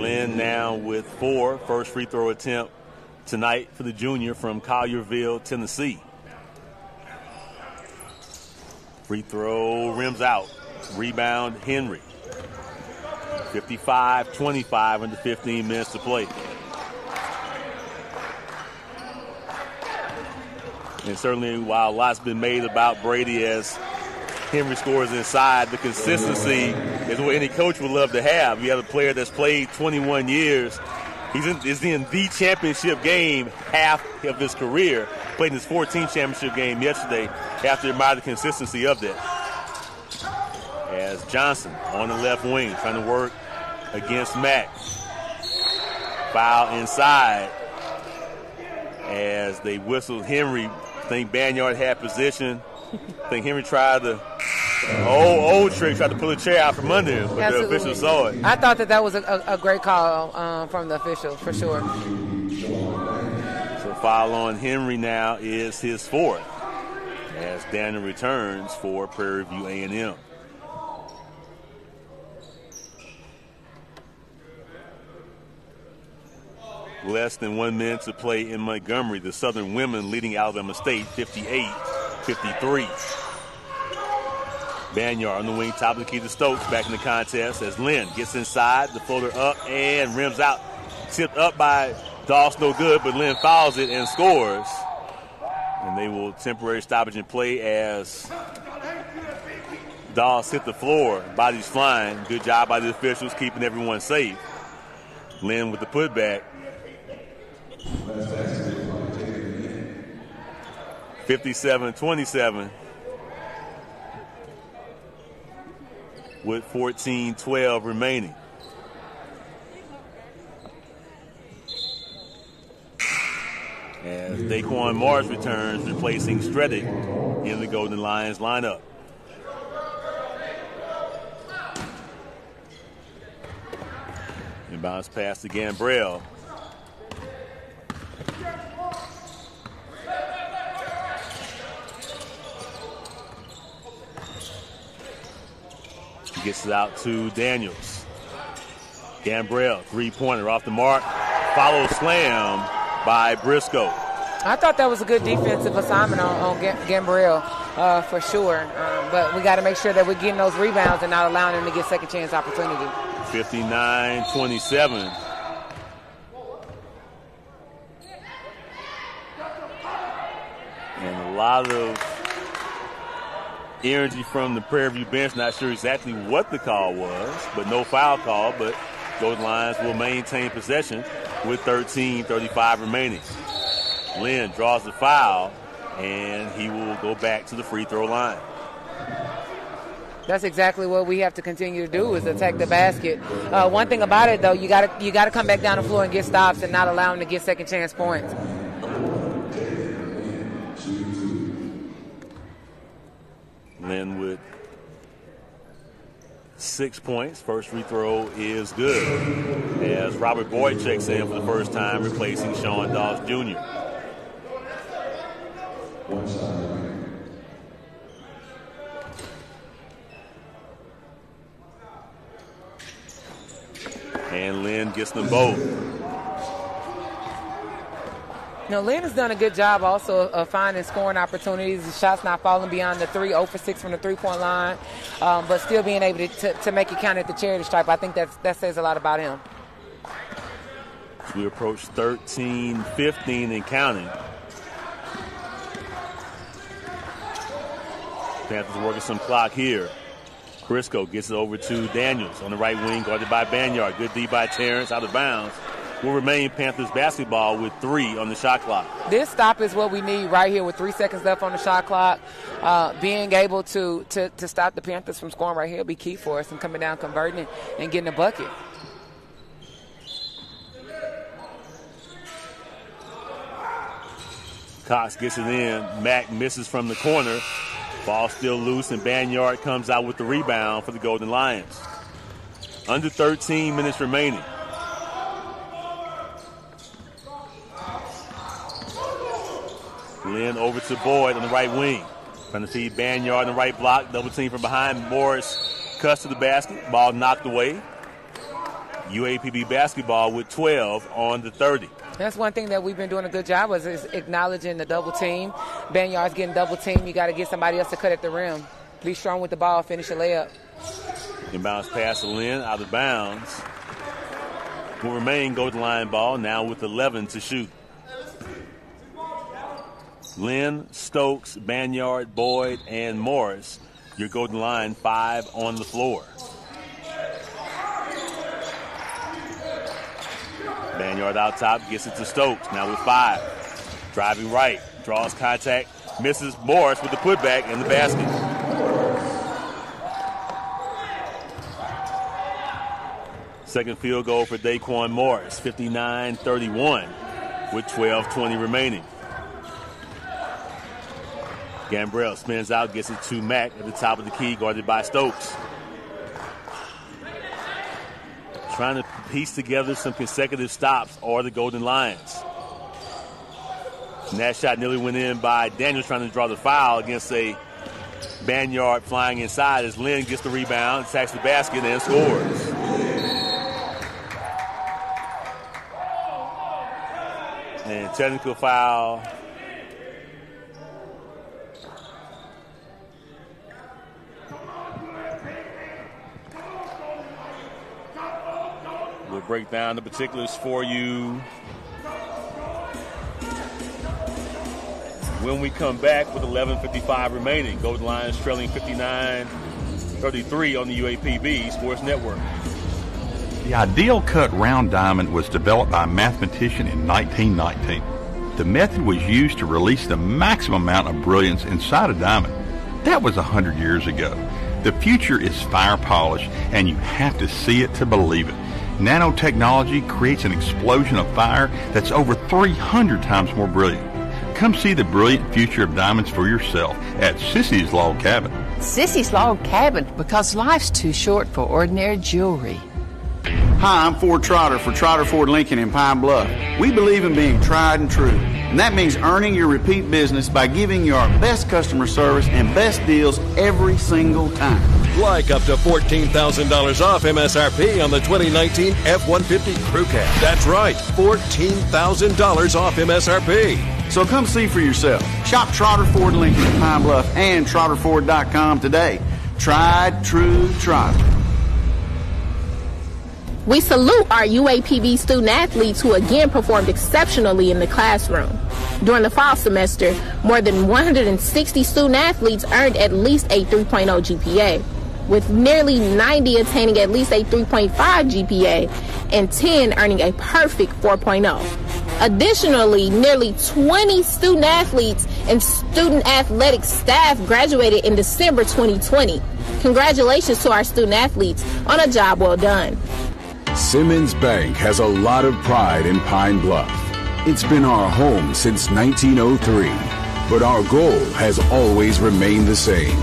Lynn now with four, first free throw attempt tonight for the junior from Collierville, Tennessee. Free throw rims out. Rebound Henry. 55-25 under 15 minutes to play. And certainly while lots been made about Brady as Henry scores inside, the consistency is what any coach would love to have. You have a player that's played 21 years. He's in, is in the championship game half of his career. Played his 14th championship game yesterday after the consistency of that. As Johnson on the left wing trying to work against Mack. Foul inside as they whistled Henry. I think Banyard had position. I think Henry tried to old old trick, tried to pull a chair out from under him, but Absolutely. the official saw it. I thought that that was a, a, a great call um, from the official, for sure. So foul on Henry now is his fourth as Daniel returns for Prairie View A&M. Less than one minute to play in Montgomery. The Southern women leading Alabama State 58-53. Banyard on the wing, top of the key to Stokes. Back in the contest as Lynn gets inside. The floater up and rims out. Tipped up by Doss, no good, but Lynn fouls it and scores. And they will temporary stoppage in play as Doss hit the floor. bodies flying. Good job by the officials keeping everyone safe. Lynn with the putback. 57 27. With 14-12 remaining. As Daquan Morris returns, replacing Stredic in the Golden Lions lineup. Inbounds pass to Gambrell. Gets it out to Daniels. Gambrell, three-pointer off the mark. Follow slam by Briscoe. I thought that was a good defensive assignment on, on Gambrell uh, for sure. Um, but we got to make sure that we're getting those rebounds and not allowing them to get second chance opportunity. 59 27. And a lot of energy from the Prairie View bench. Not sure exactly what the call was, but no foul call. But Golden Lions will maintain possession with 13:35 remaining. Lynn draws the foul, and he will go back to the free throw line that's exactly what we have to continue to do is attack the basket. Uh, one thing about it though, you got to you got to come back down the floor and get stops and not allow them to get second chance points. Lynn with six points. First free throw is good. As Robert Boyd checks in for the first time, replacing Sean Doss Jr. And Lynn gets them both. Know, Lynn has done a good job also of finding scoring opportunities. The shots not falling beyond the three, 0 for 6 from the three point line, um, but still being able to, to, to, make it count at the charity stripe. I think that's, that says a lot about him. We approach 13 15 and counting. Panthers working some clock here. Briscoe gets it over to Daniels on the right wing, guarded by Banyard. Good D by Terrence, out of bounds. Will remain Panthers basketball with three on the shot clock. This stop is what we need right here with three seconds left on the shot clock. Uh, being able to, to, to stop the Panthers from scoring right here will be key for us and coming down, converting, and getting a bucket. Cox gets it in. Mack misses from the corner. Ball still loose, and Banyard comes out with the rebound for the Golden Lions. Under 13 minutes remaining. Lynn over to Boyd on the right wing. Trying to see Banyard on the right block. Double team from behind. Morris cuts to the basket. Ball knocked away. UAPB basketball with 12 on the 30. That's one thing that we've been doing a good job was is acknowledging the double team. Banyard's getting double team. You got to get somebody else to cut at the rim. Be strong with the ball. Finish a layup. Inbounds pass to Lynn out of bounds. Will remain Golden Lion ball now with 11 to shoot. Lynn, Stokes, Banyard, Boyd, and Morris. Your Golden Lion five on the floor. Banyard out top, gets it to Stokes, now with five. Driving right, draws contact, misses Morris with the putback in the basket. Second field goal for Daquan Morris, 59 31, with 12 20 remaining. Gambrell spins out, gets it to Mack at the top of the key, guarded by Stokes. trying to piece together some consecutive stops or the Golden Lions. And that shot nearly went in by Daniels trying to draw the foul against a Banyard flying inside as Lynn gets the rebound, attacks the basket, and scores. And technical foul break down the particulars for you when we come back with 11.55 remaining. Golden Lions trailing 59 33 on the UAPB Sports Network. The ideal cut round diamond was developed by a mathematician in 1919. The method was used to release the maximum amount of brilliance inside a diamond. That was a hundred years ago. The future is fire polish, and you have to see it to believe it. Nanotechnology creates an explosion of fire that's over 300 times more brilliant. Come see the brilliant future of diamonds for yourself at Sissy's Log Cabin. Sissy's Log Cabin because life's too short for ordinary jewelry. Hi, I'm Ford Trotter for Trotter Ford Lincoln in Pine Bluff. We believe in being tried and true, and that means earning your repeat business by giving you our best customer service and best deals every single time. Like up to $14,000 off MSRP on the 2019 F 150 Crew Cab. That's right, $14,000 off MSRP. So come see for yourself. Shop Trotter Ford Lincoln in Pine Bluff and TrotterFord.com today. Tried, true, Trotter. We salute our UAPB student athletes who again performed exceptionally in the classroom. During the fall semester, more than 160 student athletes earned at least a 3.0 GPA, with nearly 90 attaining at least a 3.5 GPA and 10 earning a perfect 4.0. Additionally, nearly 20 student athletes and student athletic staff graduated in December 2020. Congratulations to our student athletes on a job well done. Simmons Bank has a lot of pride in Pine Bluff. It's been our home since 1903, but our goal has always remained the same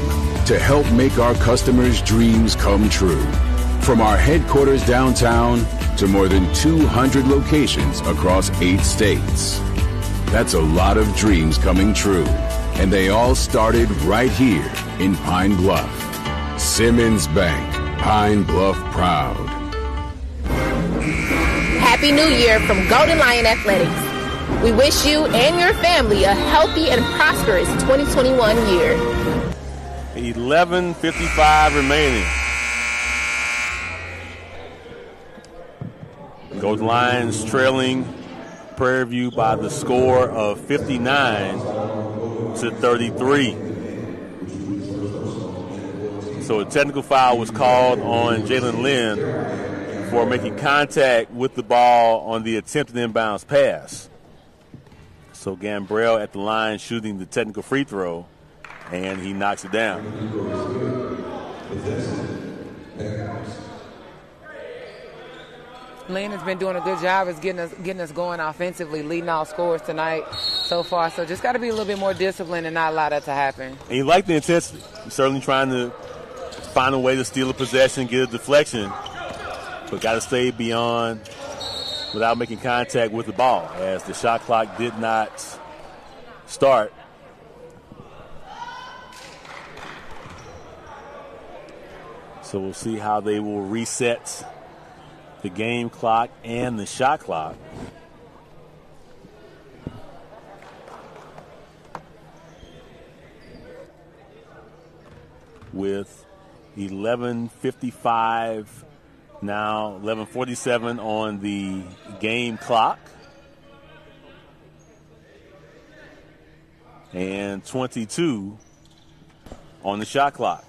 to help make our customers' dreams come true. From our headquarters downtown to more than 200 locations across eight states. That's a lot of dreams coming true, and they all started right here in Pine Bluff. Simmons Bank, Pine Bluff proud. Happy New Year from Golden Lion Athletics. We wish you and your family a healthy and prosperous 2021 year. 11.55 remaining. Golden Lions trailing Prairie View by the score of 59 to 33. So a technical foul was called on Jalen Lynn for making contact with the ball on the attempted inbounds pass. So Gambrell at the line shooting the technical free throw, and he knocks it down. Lynn has been doing a good job of getting us getting us going offensively, leading all scores tonight so far. So just got to be a little bit more disciplined and not allow that to happen. And you like the intensity. You're certainly trying to find a way to steal a possession, get a deflection, but got to stay beyond without making contact with the ball as the shot clock did not start. So we'll see how they will reset the game clock and the shot clock. With 11:55 now 11:47 on the game clock. And 22 on the shot clock.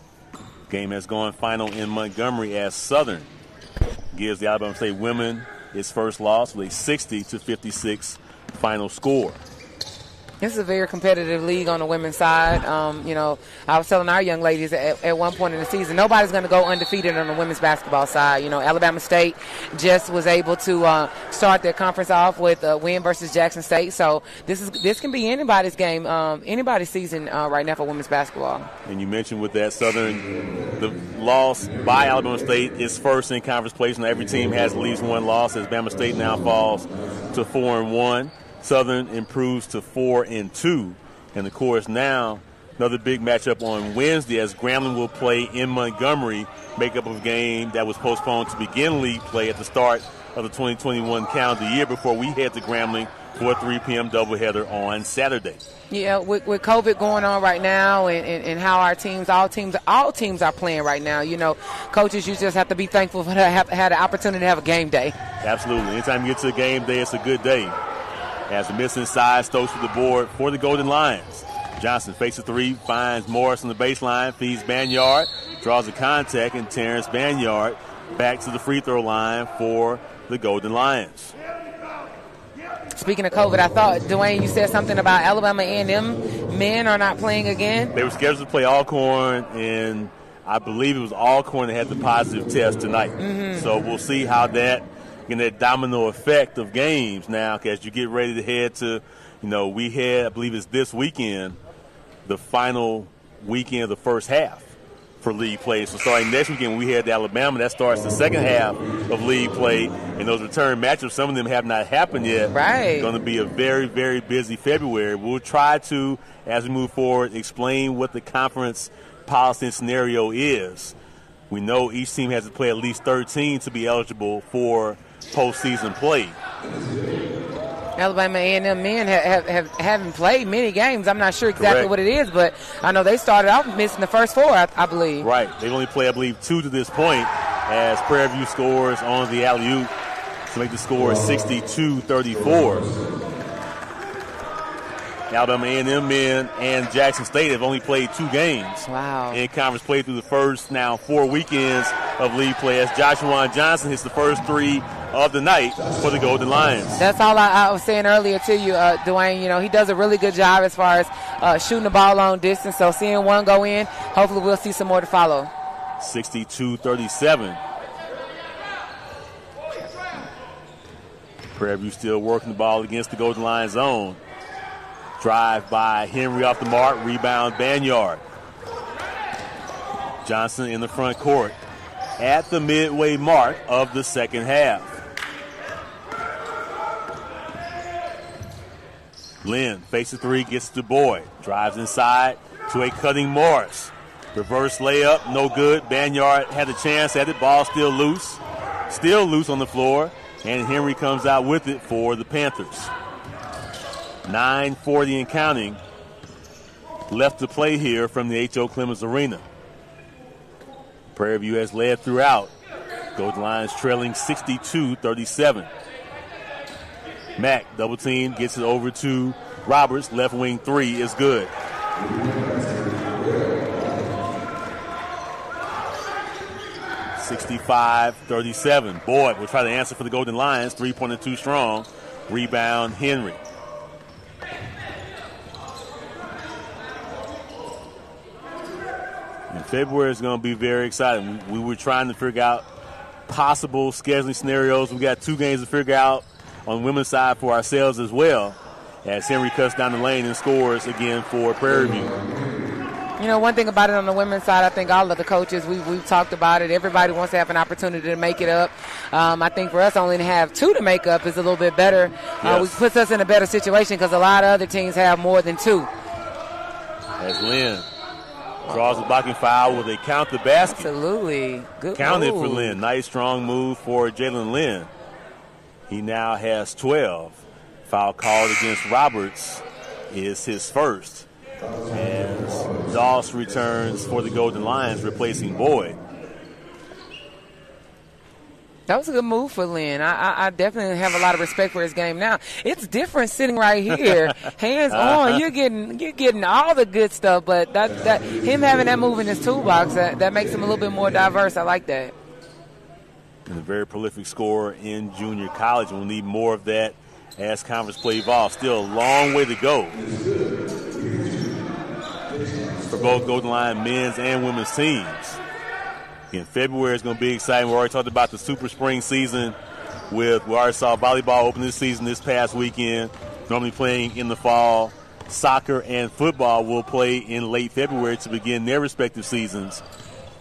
Game has gone final in Montgomery as Southern gives the Alabama State women its first loss with a 60 to 56 final score. This is a very competitive league on the women's side. Um, you know, I was telling our young ladies at, at one point in the season, nobody's going to go undefeated on the women's basketball side. You know, Alabama State just was able to uh, start their conference off with a win versus Jackson State. So this is this can be anybody's game, um, anybody's season uh, right now for women's basketball. And you mentioned with that Southern, the loss by Alabama State is first in conference play. Now every team has at least one loss. As Bama State now falls to four and one. Southern improves to four and two. And of course, now another big matchup on Wednesday as Grambling will play in Montgomery, makeup of a game that was postponed to begin league play at the start of the 2021 calendar year before we head to Grambling for a 3 p.m. doubleheader on Saturday. Yeah, with, with COVID going on right now, and, and, and, how our teams, all teams, all teams are playing right now. You know, coaches, you just have to be thankful for have had the opportunity to have a game day. Absolutely. Anytime you get to a game day, it's a good day. As the miss inside, Stokes to the board for the Golden Lions. Johnson faces three, finds Morris on the baseline, feeds Banyard, draws a contact, and Terrence Banyard back to the free throw line for the Golden Lions. Speaking of COVID, I thought Dwayne, you said something about Alabama A&M men are not playing again. They were scheduled to play Alcorn, and I believe it was Alcorn that had the positive test tonight. Mhm. So we'll see how that, in that domino effect of games now, as you get ready to head to, you know, we had, I believe it's this weekend, the final weekend of the first half for league play. So starting next weekend, we head to Alabama. That starts the second half of league play, and those return matchups, some of them have not happened yet. Right. Going to be a very, very busy February. We'll try to, as we move forward, explain what the conference policy and scenario is. We know each team has to play at least 13 to be eligible for postseason play. Alabama A&M men have, have, have haven't played many games. I'm not sure exactly Correct. what it is, but I know they started out missing the first four, I, I believe. Right. They've only played, I believe, two to this point as Prairie View scores on the alley oop to make the score 62 34. Alabama A&M men and Jackson State have only played two games. Wow. In conference play through the first now four weekends of league play as Joshua Johnson hits the first three of the night for the Golden Lions. That's all I, I was saying earlier to you, uh, Dwayne. You know, he does a really good job as far as uh, shooting the ball long distance. So seeing one go in, hopefully we'll see some more to follow. 62 37. Prairie View still working the ball against the Golden Lions zone. Drive by Henry off the mark, rebound Banyard. Johnson in the front court at the midway mark of the second half. Lynn faces three, gets to Boyd, drives inside to a cutting Morris. Reverse layup, no good. Banyard had a chance at it, ball still loose. Still loose on the floor, and Henry comes out with it for the Panthers. 9.40 and counting left to play here from the H.O. Clemmons Arena. Prairie View has led throughout. Golden Lions trailing 62 37. Mack, double team, gets it over to Roberts. Left wing three is good. Sixty-five, thirty-seven. Boyd will try to answer for the Golden Lions. Three-pointer too strong. Rebound Henry. And February is going to be very exciting. We, we were trying to figure out possible scheduling scenarios. We got two games to figure out on the women's side for ourselves as well. As Henry cuts down the lane and scores again for Prairie View. You know, one thing about it on the women's side, I think all of the coaches, we, we've talked about it. Everybody wants to have an opportunity to make it up. Um, I think for us, only to have two to make up is a little bit better. Uh, Yes. it puts us in a better situation because a lot of other teams have more than two. As Lynn draws the blocking foul, will they count the basket? Absolutely. Good Counted for. Lynn. Nice strong move for Jalen Lynn. He now has 12. Foul called against Roberts is his first. And Doss returns for the Golden Lions, replacing Boyd. That was a good move for Lynn. I, I, I definitely have a lot of respect for his game now. It's different sitting right here, hands on. You're getting you're getting all the good stuff, but that that him having that move in his toolbox that, that makes him a little bit more diverse. I like that. and a very prolific scorer in junior college. And we'll need more of that as conference play evolves. Still a long way to go for both Golden Lion men's and women's teams. In February, it's going to be exciting. We already talked about the Super Spring season with we already saw volleyball open this season this past weekend. Normally playing in the fall. Soccer and football will play in late February to begin their respective seasons.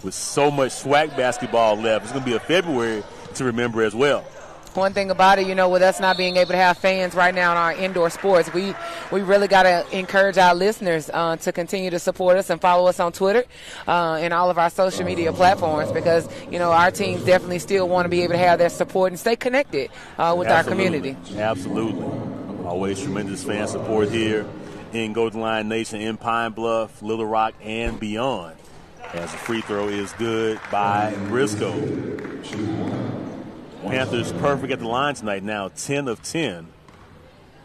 With so much SWAC basketball left, it's going to be a February to remember as well. One thing about it, you know, with us not being able to have fans right now in our indoor sports, we we really got to encourage our listeners uh, to continue to support us and follow us on Twitter uh, and all of our social media platforms because you know our teams definitely still want to be able to have their support and stay connected uh, with our community. Absolutely. Always tremendous fan support here in Golden Lion Nation in Pine Bluff, Little Rock, and beyond. As the free throw is good by Briscoe. Panthers perfect at the line tonight now, 10 of 10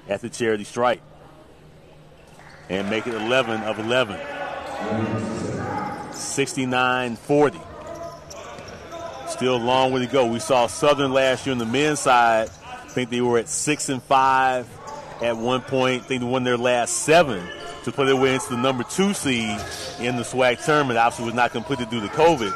at the charity stripe. And make it 11 of 11. 69 40. Still a long way to go. We saw Southern last year on the men's side I think they were at six and five at one point. I think they won their last seven to play their way into the number two seed in the SWAC tournament. Obviously, was not completed due to COVID.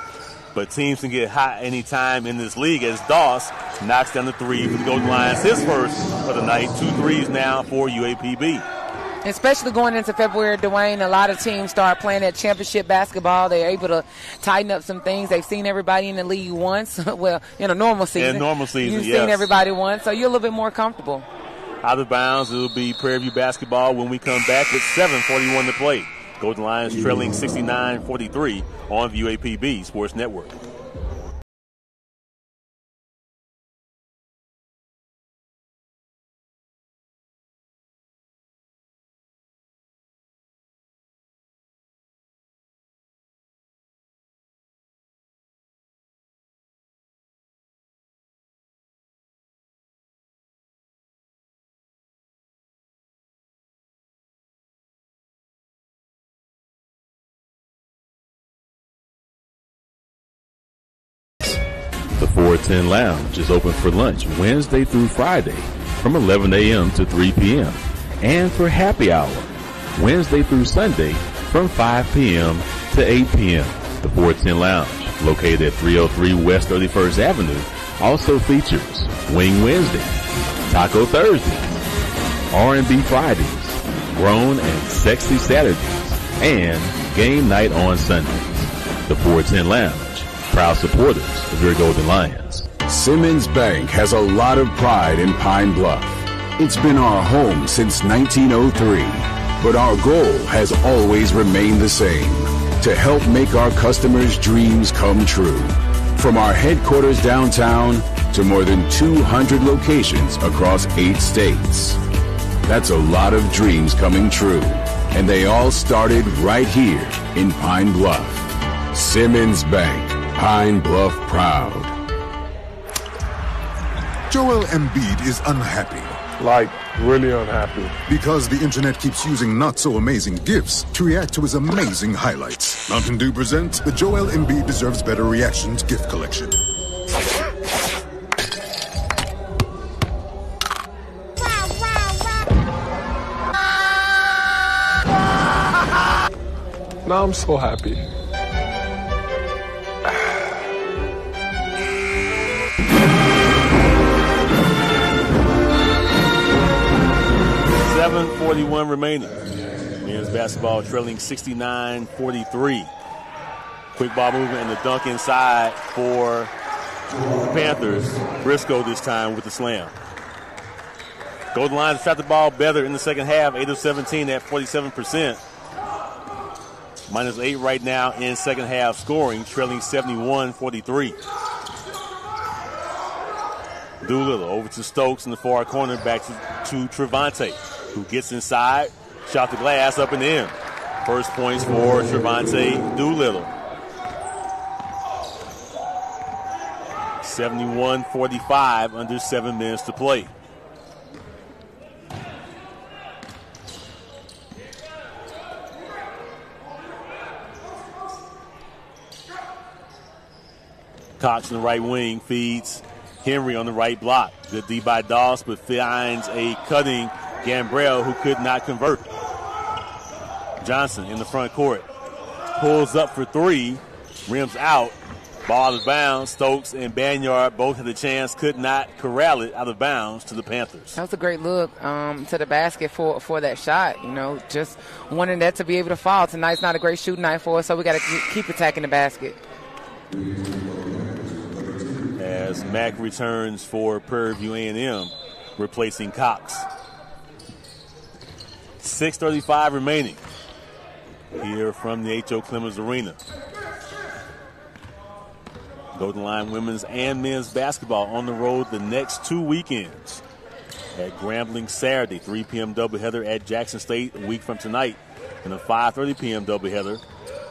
But teams can get hot anytime in this league as Doss knocks down the three for the Golden Lions. His first for the night. Two threes now for UAPB. Especially going into February, Dwayne, a lot of teams start playing that championship basketball. They're able to tighten up some things. They've seen everybody in the league once. well, in a normal season. In normal season, You've yes. seen everybody once, so you're a little bit more comfortable. Out of bounds, it'll be Prairie View basketball when we come back with 7.41 to play. Golden Lions trailing 69-43 on the UAPB Sports Network. The 410 Lounge is open for lunch Wednesday through Friday from 11 a.m. to 3 p.m. and for happy hour Wednesday through Sunday from 5 p.m. to 8 p.m. The 410 Lounge, located at 303 West 31st Avenue, also features Wing Wednesday, Taco Thursdays, R&B Fridays, Grown and Sexy Saturdays, and Game Night on Sundays. The 410 Lounge, proud supporters of your Golden Lions. Simmons Bank has a lot of pride in Pine Bluff. It's been our home since 1903, but our goal has always remained the same to help make our customers' dreams come true. From our headquarters downtown to more than 200 locations across eight states. That's a lot of dreams coming true, and they all started right here in Pine Bluff. Simmons Bank, Pine Bluff proud. Joel Embiid is unhappy. Like, really unhappy. Because the internet keeps using not so amazing gifs to react to his amazing highlights. Mountain Dew presents the Joel Embiid Deserves Better Reactions gift collection. Now I'm so happy. Seven forty-one remaining. Men's basketball trailing 69-43. Quick ball movement and the dunk inside for the Panthers. Briscoe this time with the slam. Golden Lions shot the ball better in the second half, 8 of 17 at 47%. Minus 8 right now in second half scoring, trailing 71-43. Doolittle over to Stokes in the far corner, back to, to Trevante, who gets inside, shot the glass up in. First points for Trevante Doolittle. 71-45 under seven minutes to play. Cox in the right wing feeds Henry on the right block. Good D by Doss, but finds a cutting Gambrell who could not convert. Johnson in the front court. Pulls up for three. Rims out. Ball out of bounds. Stokes and Banyard both had the chance, could not corral it out of bounds to the Panthers. That was a great look um, to the basket for, for that shot. You know, just wanting that to be able to fall. Tonight's not a great shooting night for us, so we got to keep attacking the basket. As Mack returns for Prairie View A&M, replacing Cox. 6.35 remaining here from the H.O. Clemmons Arena. Golden Lion women's and men's basketball on the road the next two weekends. At Grambling Saturday, 3 p.m. doubleheader at Jackson State a week from tonight, and a 5:30 p.m. doubleheader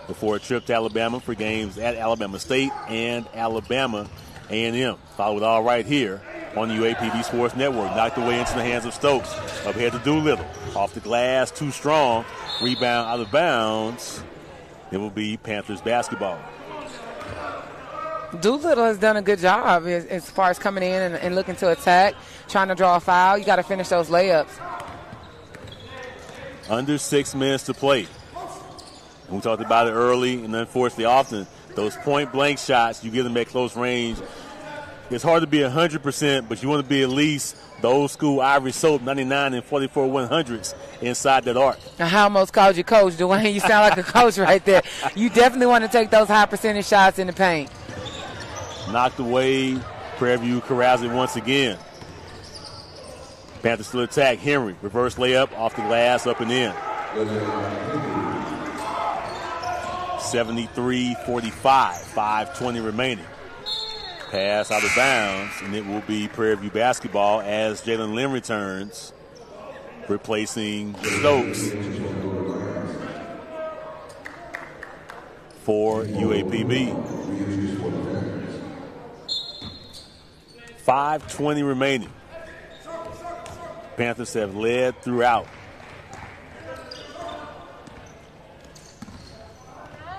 before a trip to Alabama for games at Alabama State and Alabama A&M. Followed all right here on the UAPB Sports Network. Knocked away into the hands of Stokes. Up here to Doolittle. Off the glass, too strong. Rebound out of bounds. It will be Panthers basketball. Doolittle has done a good job as, as far as coming in and, and looking to attack, trying to draw a foul. You got to finish those layups. Under six minutes to play. And we talked about it early, and unfortunately, often those point blank shots, you get them at close range. It's hard to be 100%, but you want to be at least the old school Ivory Soap 99 and 44 100s inside that arc. I almost called you coach, Dwayne. You sound like a coach right there. You definitely want to take those high percentage shots in the paint. Knocked away. Prairie View it once again. Panthers still attack. Henry, reverse layup off the glass, up and in. 73 45, 5.20 remaining. Pass out of bounds, and it will be Prairie View basketball as Jalen Lynn returns, replacing Stokes for UAPB. 5.20 remaining. Panthers have led throughout.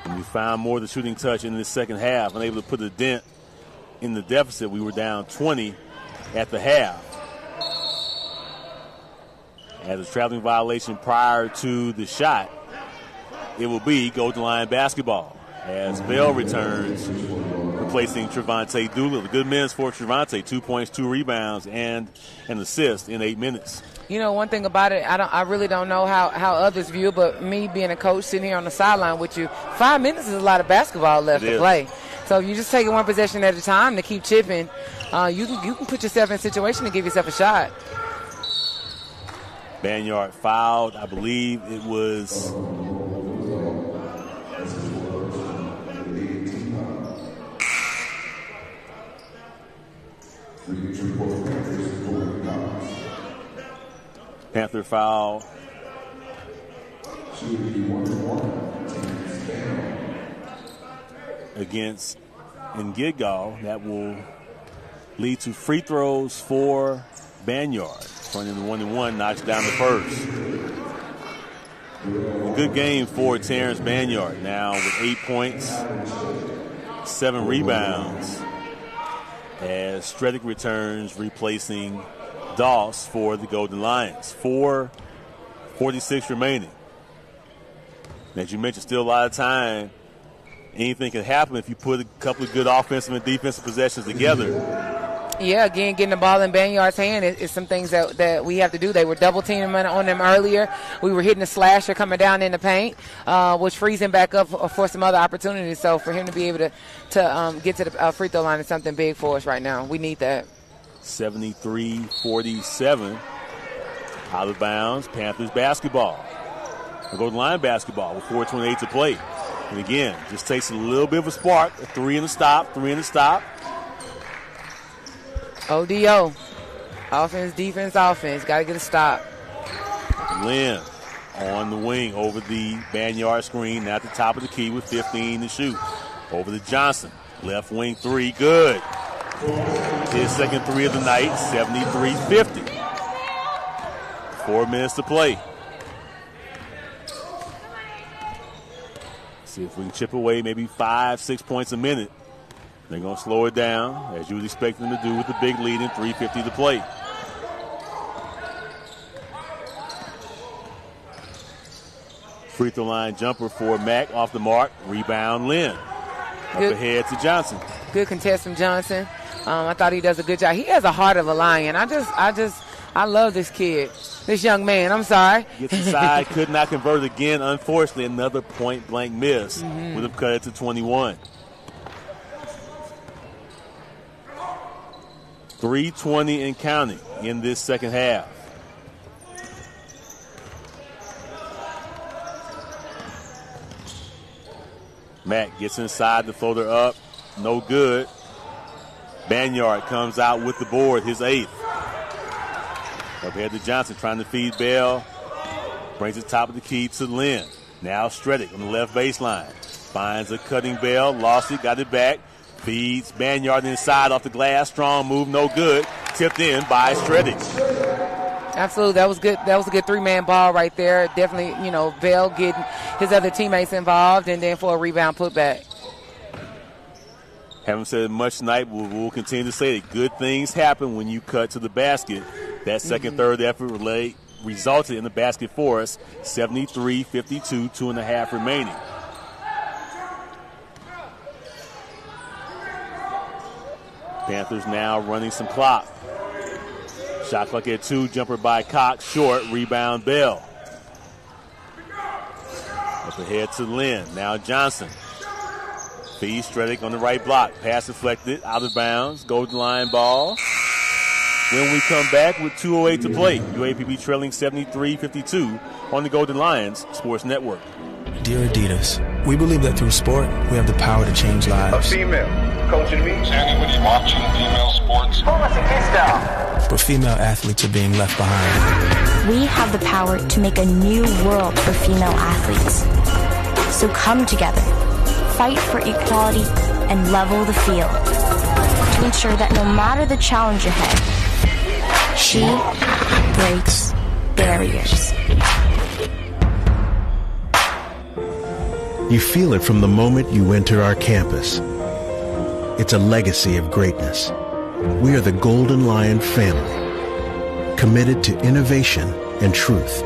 And we found more of the shooting touch in the second half, unable to put a dent in the deficit. We were down 20 at the half. As a traveling violation prior to the shot, it will be Golden Lion basketball as Bell returns, replacing Trevante Doolittle. Good minutes for Trevante, two points, two rebounds, and an assist in eight minutes. You know, one thing about it, I don't, I really don't know how, how others view, it, but me being a coach sitting here on the sideline with you, five minutes is a lot of basketball left It to is. play. So if you just take it one possession at a time to keep chipping, uh, you can you can put yourself in a situation to give yourself a shot. Banyard fouled. I believe it was. Panther foul. Against Ngigall. That will lead to free throws for Banyard. Turning the one and one, knocks down the first. A good game for Terrence Banyard now with eight points, seven rebounds. As Stredic returns, replacing Doss for the Golden Lions. 4.46 remaining. As you mentioned, still a lot of time. Anything can happen if you put a couple of good offensive and defensive possessions together. Yeah, again, getting the ball in Banyard's hand is, is some things that, that we have to do. They were double teaming on them earlier. We were hitting the slasher coming down in the paint, uh, which frees him back up for, some other opportunities. So for him to be able to to um, get to the uh, free throw line is something big for us right now. We need that. 73 47. Out of bounds, Panthers basketball. The Golden Lion basketball with 4.28 to play. And again, just takes a little bit of a spark. A three in the stop, three in the stop. ODO. Offense, defense, offense. Got to get a stop. Lynn on the wing over the Banyard screen, now at the top of the key with 15 to shoot. Over to Johnson. Left wing three, good. His second three of the night, 73 50. Four minutes to play. See if we can chip away maybe five, six points a minute. They're going to slow it down, as you would expect them to do with the big lead and 350 to play. Free throw line jumper for Mack off the mark. Rebound Lynn. Up Good. ahead to Johnson. Good contest from Johnson. Um, I thought he does a good job. He has a heart of a lion. I just, I just, I love this kid, this young man. I'm sorry. Gets inside, could not convert again. Unfortunately, another point blank miss Mhm. would have cut it to 21. 320 and counting in this second half. Matt gets inside the floater up. No good. Banyard comes out with the board, his eighth. Up ahead to Johnson trying to feed Bell. Brings it top of the key to Lynn. Now Stredic on the left baseline. Finds a cutting Bell. Lost it, got it back. Feeds Banyard inside off the glass. Strong move, no good. Tipped in by Stredic. Absolutely, that was good. That was a good three-man ball right there. Definitely, you know, Bell getting his other teammates involved, and then for a rebound putback. Haven't said much tonight, we'll continue to say that good things happen when you cut to the basket. That 2nd Mm-hmm. third effort relay resulted in the basket for us, 73-52, two and a half remaining. Panthers now running some clock. Shot clock at two, jumper by Cox, short, rebound Bell. Up ahead to Lynn, now Johnson. Fee Stredic on the right block. Pass deflected, out of bounds. Golden Lion ball. When we come back with 2.08 to play, UAPB trailing 73 52 on the Golden Lions Sports Network. Dear Adidas, we believe that through sport, we have the power to change lives. A female coaching me. Sandy, when you're watching female sports. But female athletes are being left behind. We have the power to make a new world for female athletes. So come together, fight for equality, and level the field to ensure that no matter the challenge ahead, she breaks barriers. You feel it from the moment you enter our campus. It's a legacy of greatness. We are the Golden Lion family, committed to innovation and truth.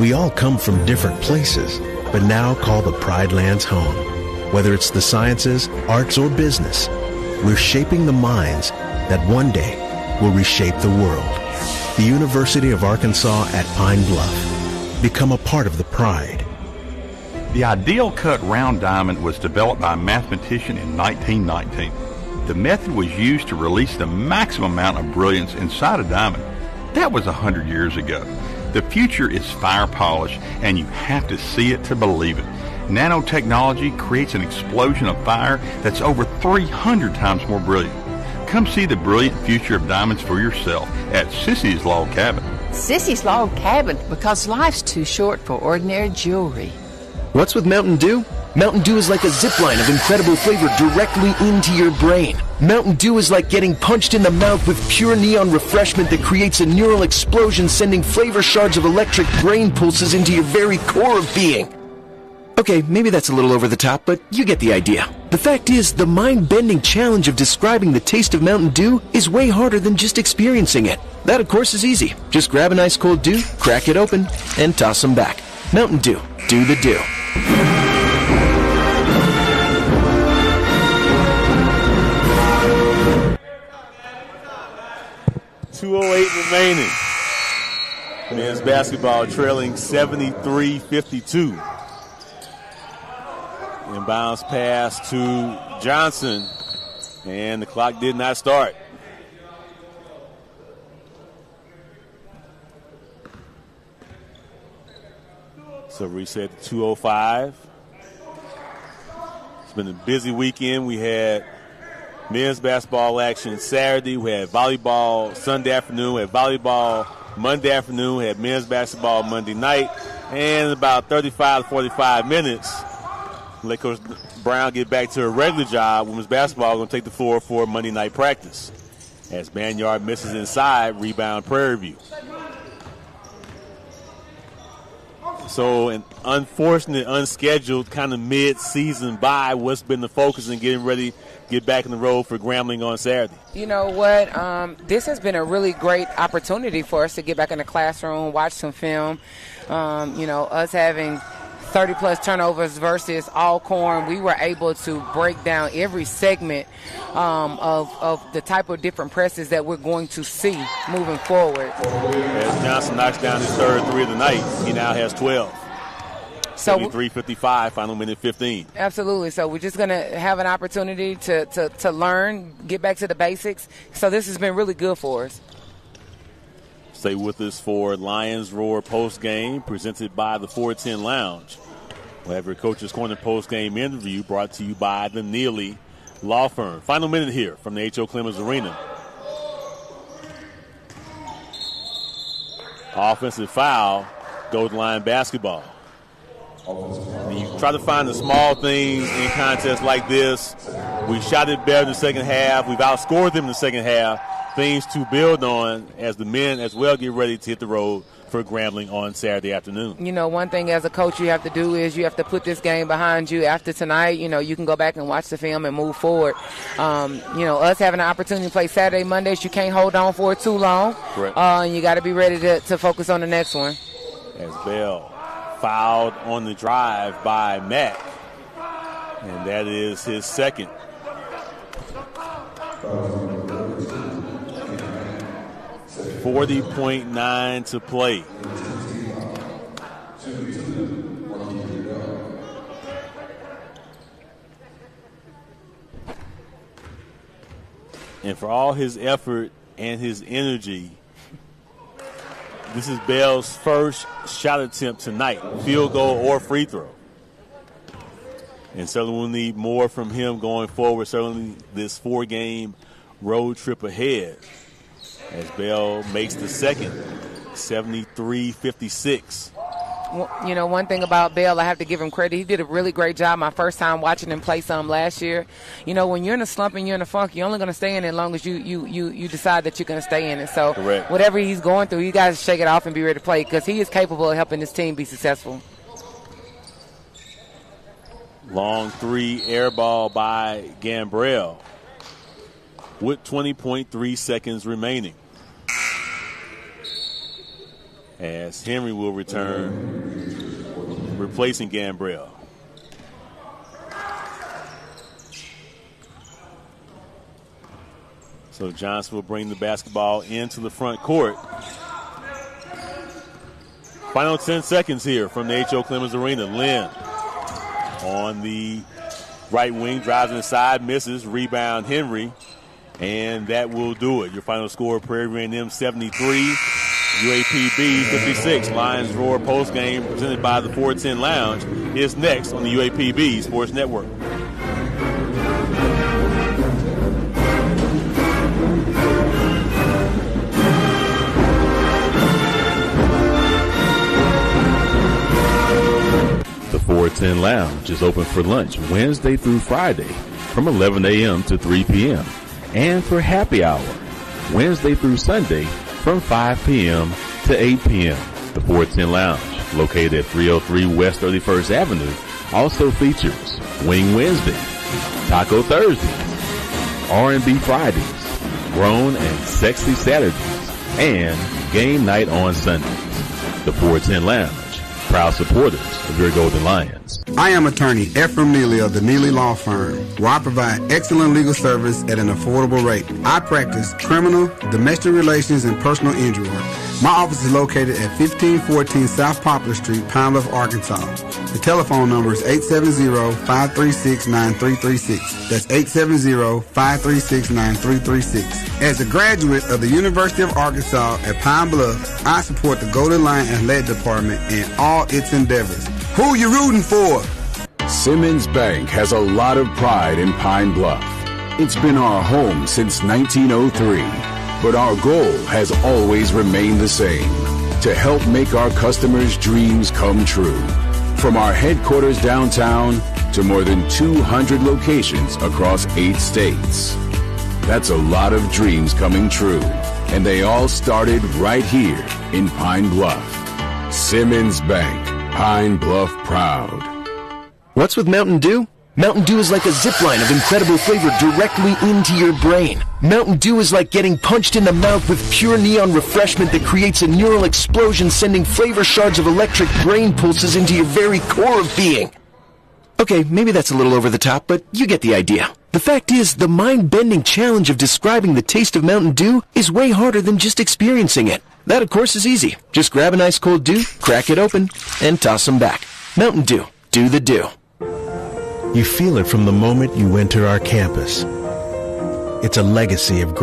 We all come from different places, but now call the Pride Lands home. Whether it's the sciences, arts, or business, we're shaping the minds that one day will reshape the world. The University of Arkansas at Pine Bluff. Become a part of the pride. The ideal cut round diamond was developed by a mathematician in 1919. The method was used to release the maximum amount of brilliance inside a diamond. That was a hundred years ago. The future is fire polish, and you have to see it to believe it. Nanotechnology creates an explosion of fire that's over 300 times more brilliant. Come see the brilliant future of diamonds for yourself at Sissy's Log Cabin. Sissy's Log Cabin because life's too short for ordinary jewelry. What's with Mountain Dew? Mountain Dew is like a zip line of incredible flavor directly into your brain. Mountain Dew is like getting punched in the mouth with pure neon refreshment that creates a neural explosion, sending flavor shards of electric brain pulses into your very core of being. Okay, maybe that's a little over the top, but you get the idea. The fact is, the mind-bending challenge of describing the taste of Mountain Dew is way harder than just experiencing it. That, of course, is easy. Just grab an ice cold Dew, crack it open, and toss them back. Mountain Dew. Do the Dew. Two oh eight remaining. Men's basketball trailing 73-52. Inbounds pass to Johnson, and the clock did not start. So we reset to 205. It's been a busy weekend. We had men's basketball action Saturday. We had volleyball Sunday afternoon. We had volleyball Monday afternoon. We had men's basketball Monday night. And about 35 to 45 minutes, let Brown get back to her regular job. Women's basketball going to take the floor for Monday night practice. As Banyard misses inside, rebound Prairie View. So an unfortunate, unscheduled kind of mid-season bye. What's been the focus in getting ready, get back in the road for Grambling on Saturday? You know what? Um, this has been a really great opportunity for us to get back in the classroom, watch some film. Um, you know, us having 30 plus turnovers versus Alcorn, we were able to break down every segment um, of, of the type of different presses that we're going to see moving forward. As Johnson knocks down his third three of the night, he now has 12. So 73-55, final minute 15. Absolutely. So we're just going to have an opportunity to, to, to learn, get back to the basics. So this has been really good for us. Stay with us for Lions Roar post game presented by the 410 Lounge. We'll have your Coach's Corner post game interview brought to you by the Neely Law Firm. Final minute here from the H.O. Clemmons Arena. Offensive foul, Golden Lion basketball. And you try to find the small things in contests like this. We shot it better in the second half. We've outscored them in the second half things to build on as the men as well get ready to hit the road for Grambling on Saturday afternoon. You know, one thing as a coach you have to do is you have to put this game behind you. After tonight, you know, you can go back and watch the film and move forward. Um, you know, us having an opportunity to play Saturday, Mondays, you can't hold on for too long. Correct. Uh, and you got to be ready to, to focus on the next one. As Bell fouled on the drive by Mack. And that is his second. 40.9 to play. And for all his effort and his energy, this is Bell's first shot attempt tonight, field goal or free throw. And certainly we'll need more from him going forward, certainly this four game road trip ahead as Bell makes the second 73 56. you know, one thing about Bell, I have to give him credit. He did a really great job my first time watching him play some last year. You know, when you're in a slump and you're in a funk, you're only going to stay in it as long as you, you, you, you decide that you're going to stay in it. So, Correct. whatever he's going through, you guys shake it off and be ready to play because he is capable of helping this team be successful. Long three air ball by Gambrell with 20.3 seconds remaining. As Henry will return, replacing Gambrell. So Johnson will bring the basketball into the front court. Final 10 seconds here from the H.O. Clemmons Arena. Lynn on the right wing, drives inside, misses, rebound Henry, and that will do it. Your final score: Prairie A&M 73, UAPB 56. Lions Roar post game presented by the 410 Lounge is next on the UAPB Sports Network. The 410 Lounge is open for lunch Wednesday through Friday from 11 a.m. to 3 p.m. and for happy hour Wednesday through Sunday from 5 p.m. to 8 p.m. The 410 Lounge, located at 303 West 31st Avenue, also features Wing Wednesday, Taco Thursdays, R&B Fridays, Grown and Sexy Saturdays, and Game Night on Sundays. The 410 Lounge, proud supporters of your Golden Lions. I am attorney Ephraim Neely of the Neely Law Firm, where I provide excellent legal service at an affordable rate. I practice criminal, domestic relations, and personal injury work. My office is located at 1514 South Poplar Street, Pine Bluff, Arkansas. The telephone number is 870-536-9336. That's 870-536-9336. As a graduate of the University of Arkansas at Pine Bluff, I support the Golden Lion Athletic Department in all its endeavors. Who you rooting for? Simmons Bank has a lot of pride in Pine Bluff. It's been our home since 1903, but our goal has always remained the same to help make our customers' dreams come true. From our headquarters downtown to more than 200 locations across eight states. That's a lot of dreams coming true, and they all started right here in Pine Bluff. Simmons Bank, Pine Bluff proud. What's with Mountain Dew? Mountain Dew is like a zip line of incredible flavor directly into your brain. Mountain Dew is like getting punched in the mouth with pure neon refreshment that creates a neural explosion sending flavor shards of electric brain pulses into your very core of being. Okay, maybe that's a little over the top, but you get the idea. The fact is, the mind-bending challenge of describing the taste of Mountain Dew is way harder than just experiencing it. That, of course, is easy. Just grab an ice cold dew, crack it open, and toss them back. Mountain Dew. Do the dew. You feel it from the moment you enter our campus. It's a legacy of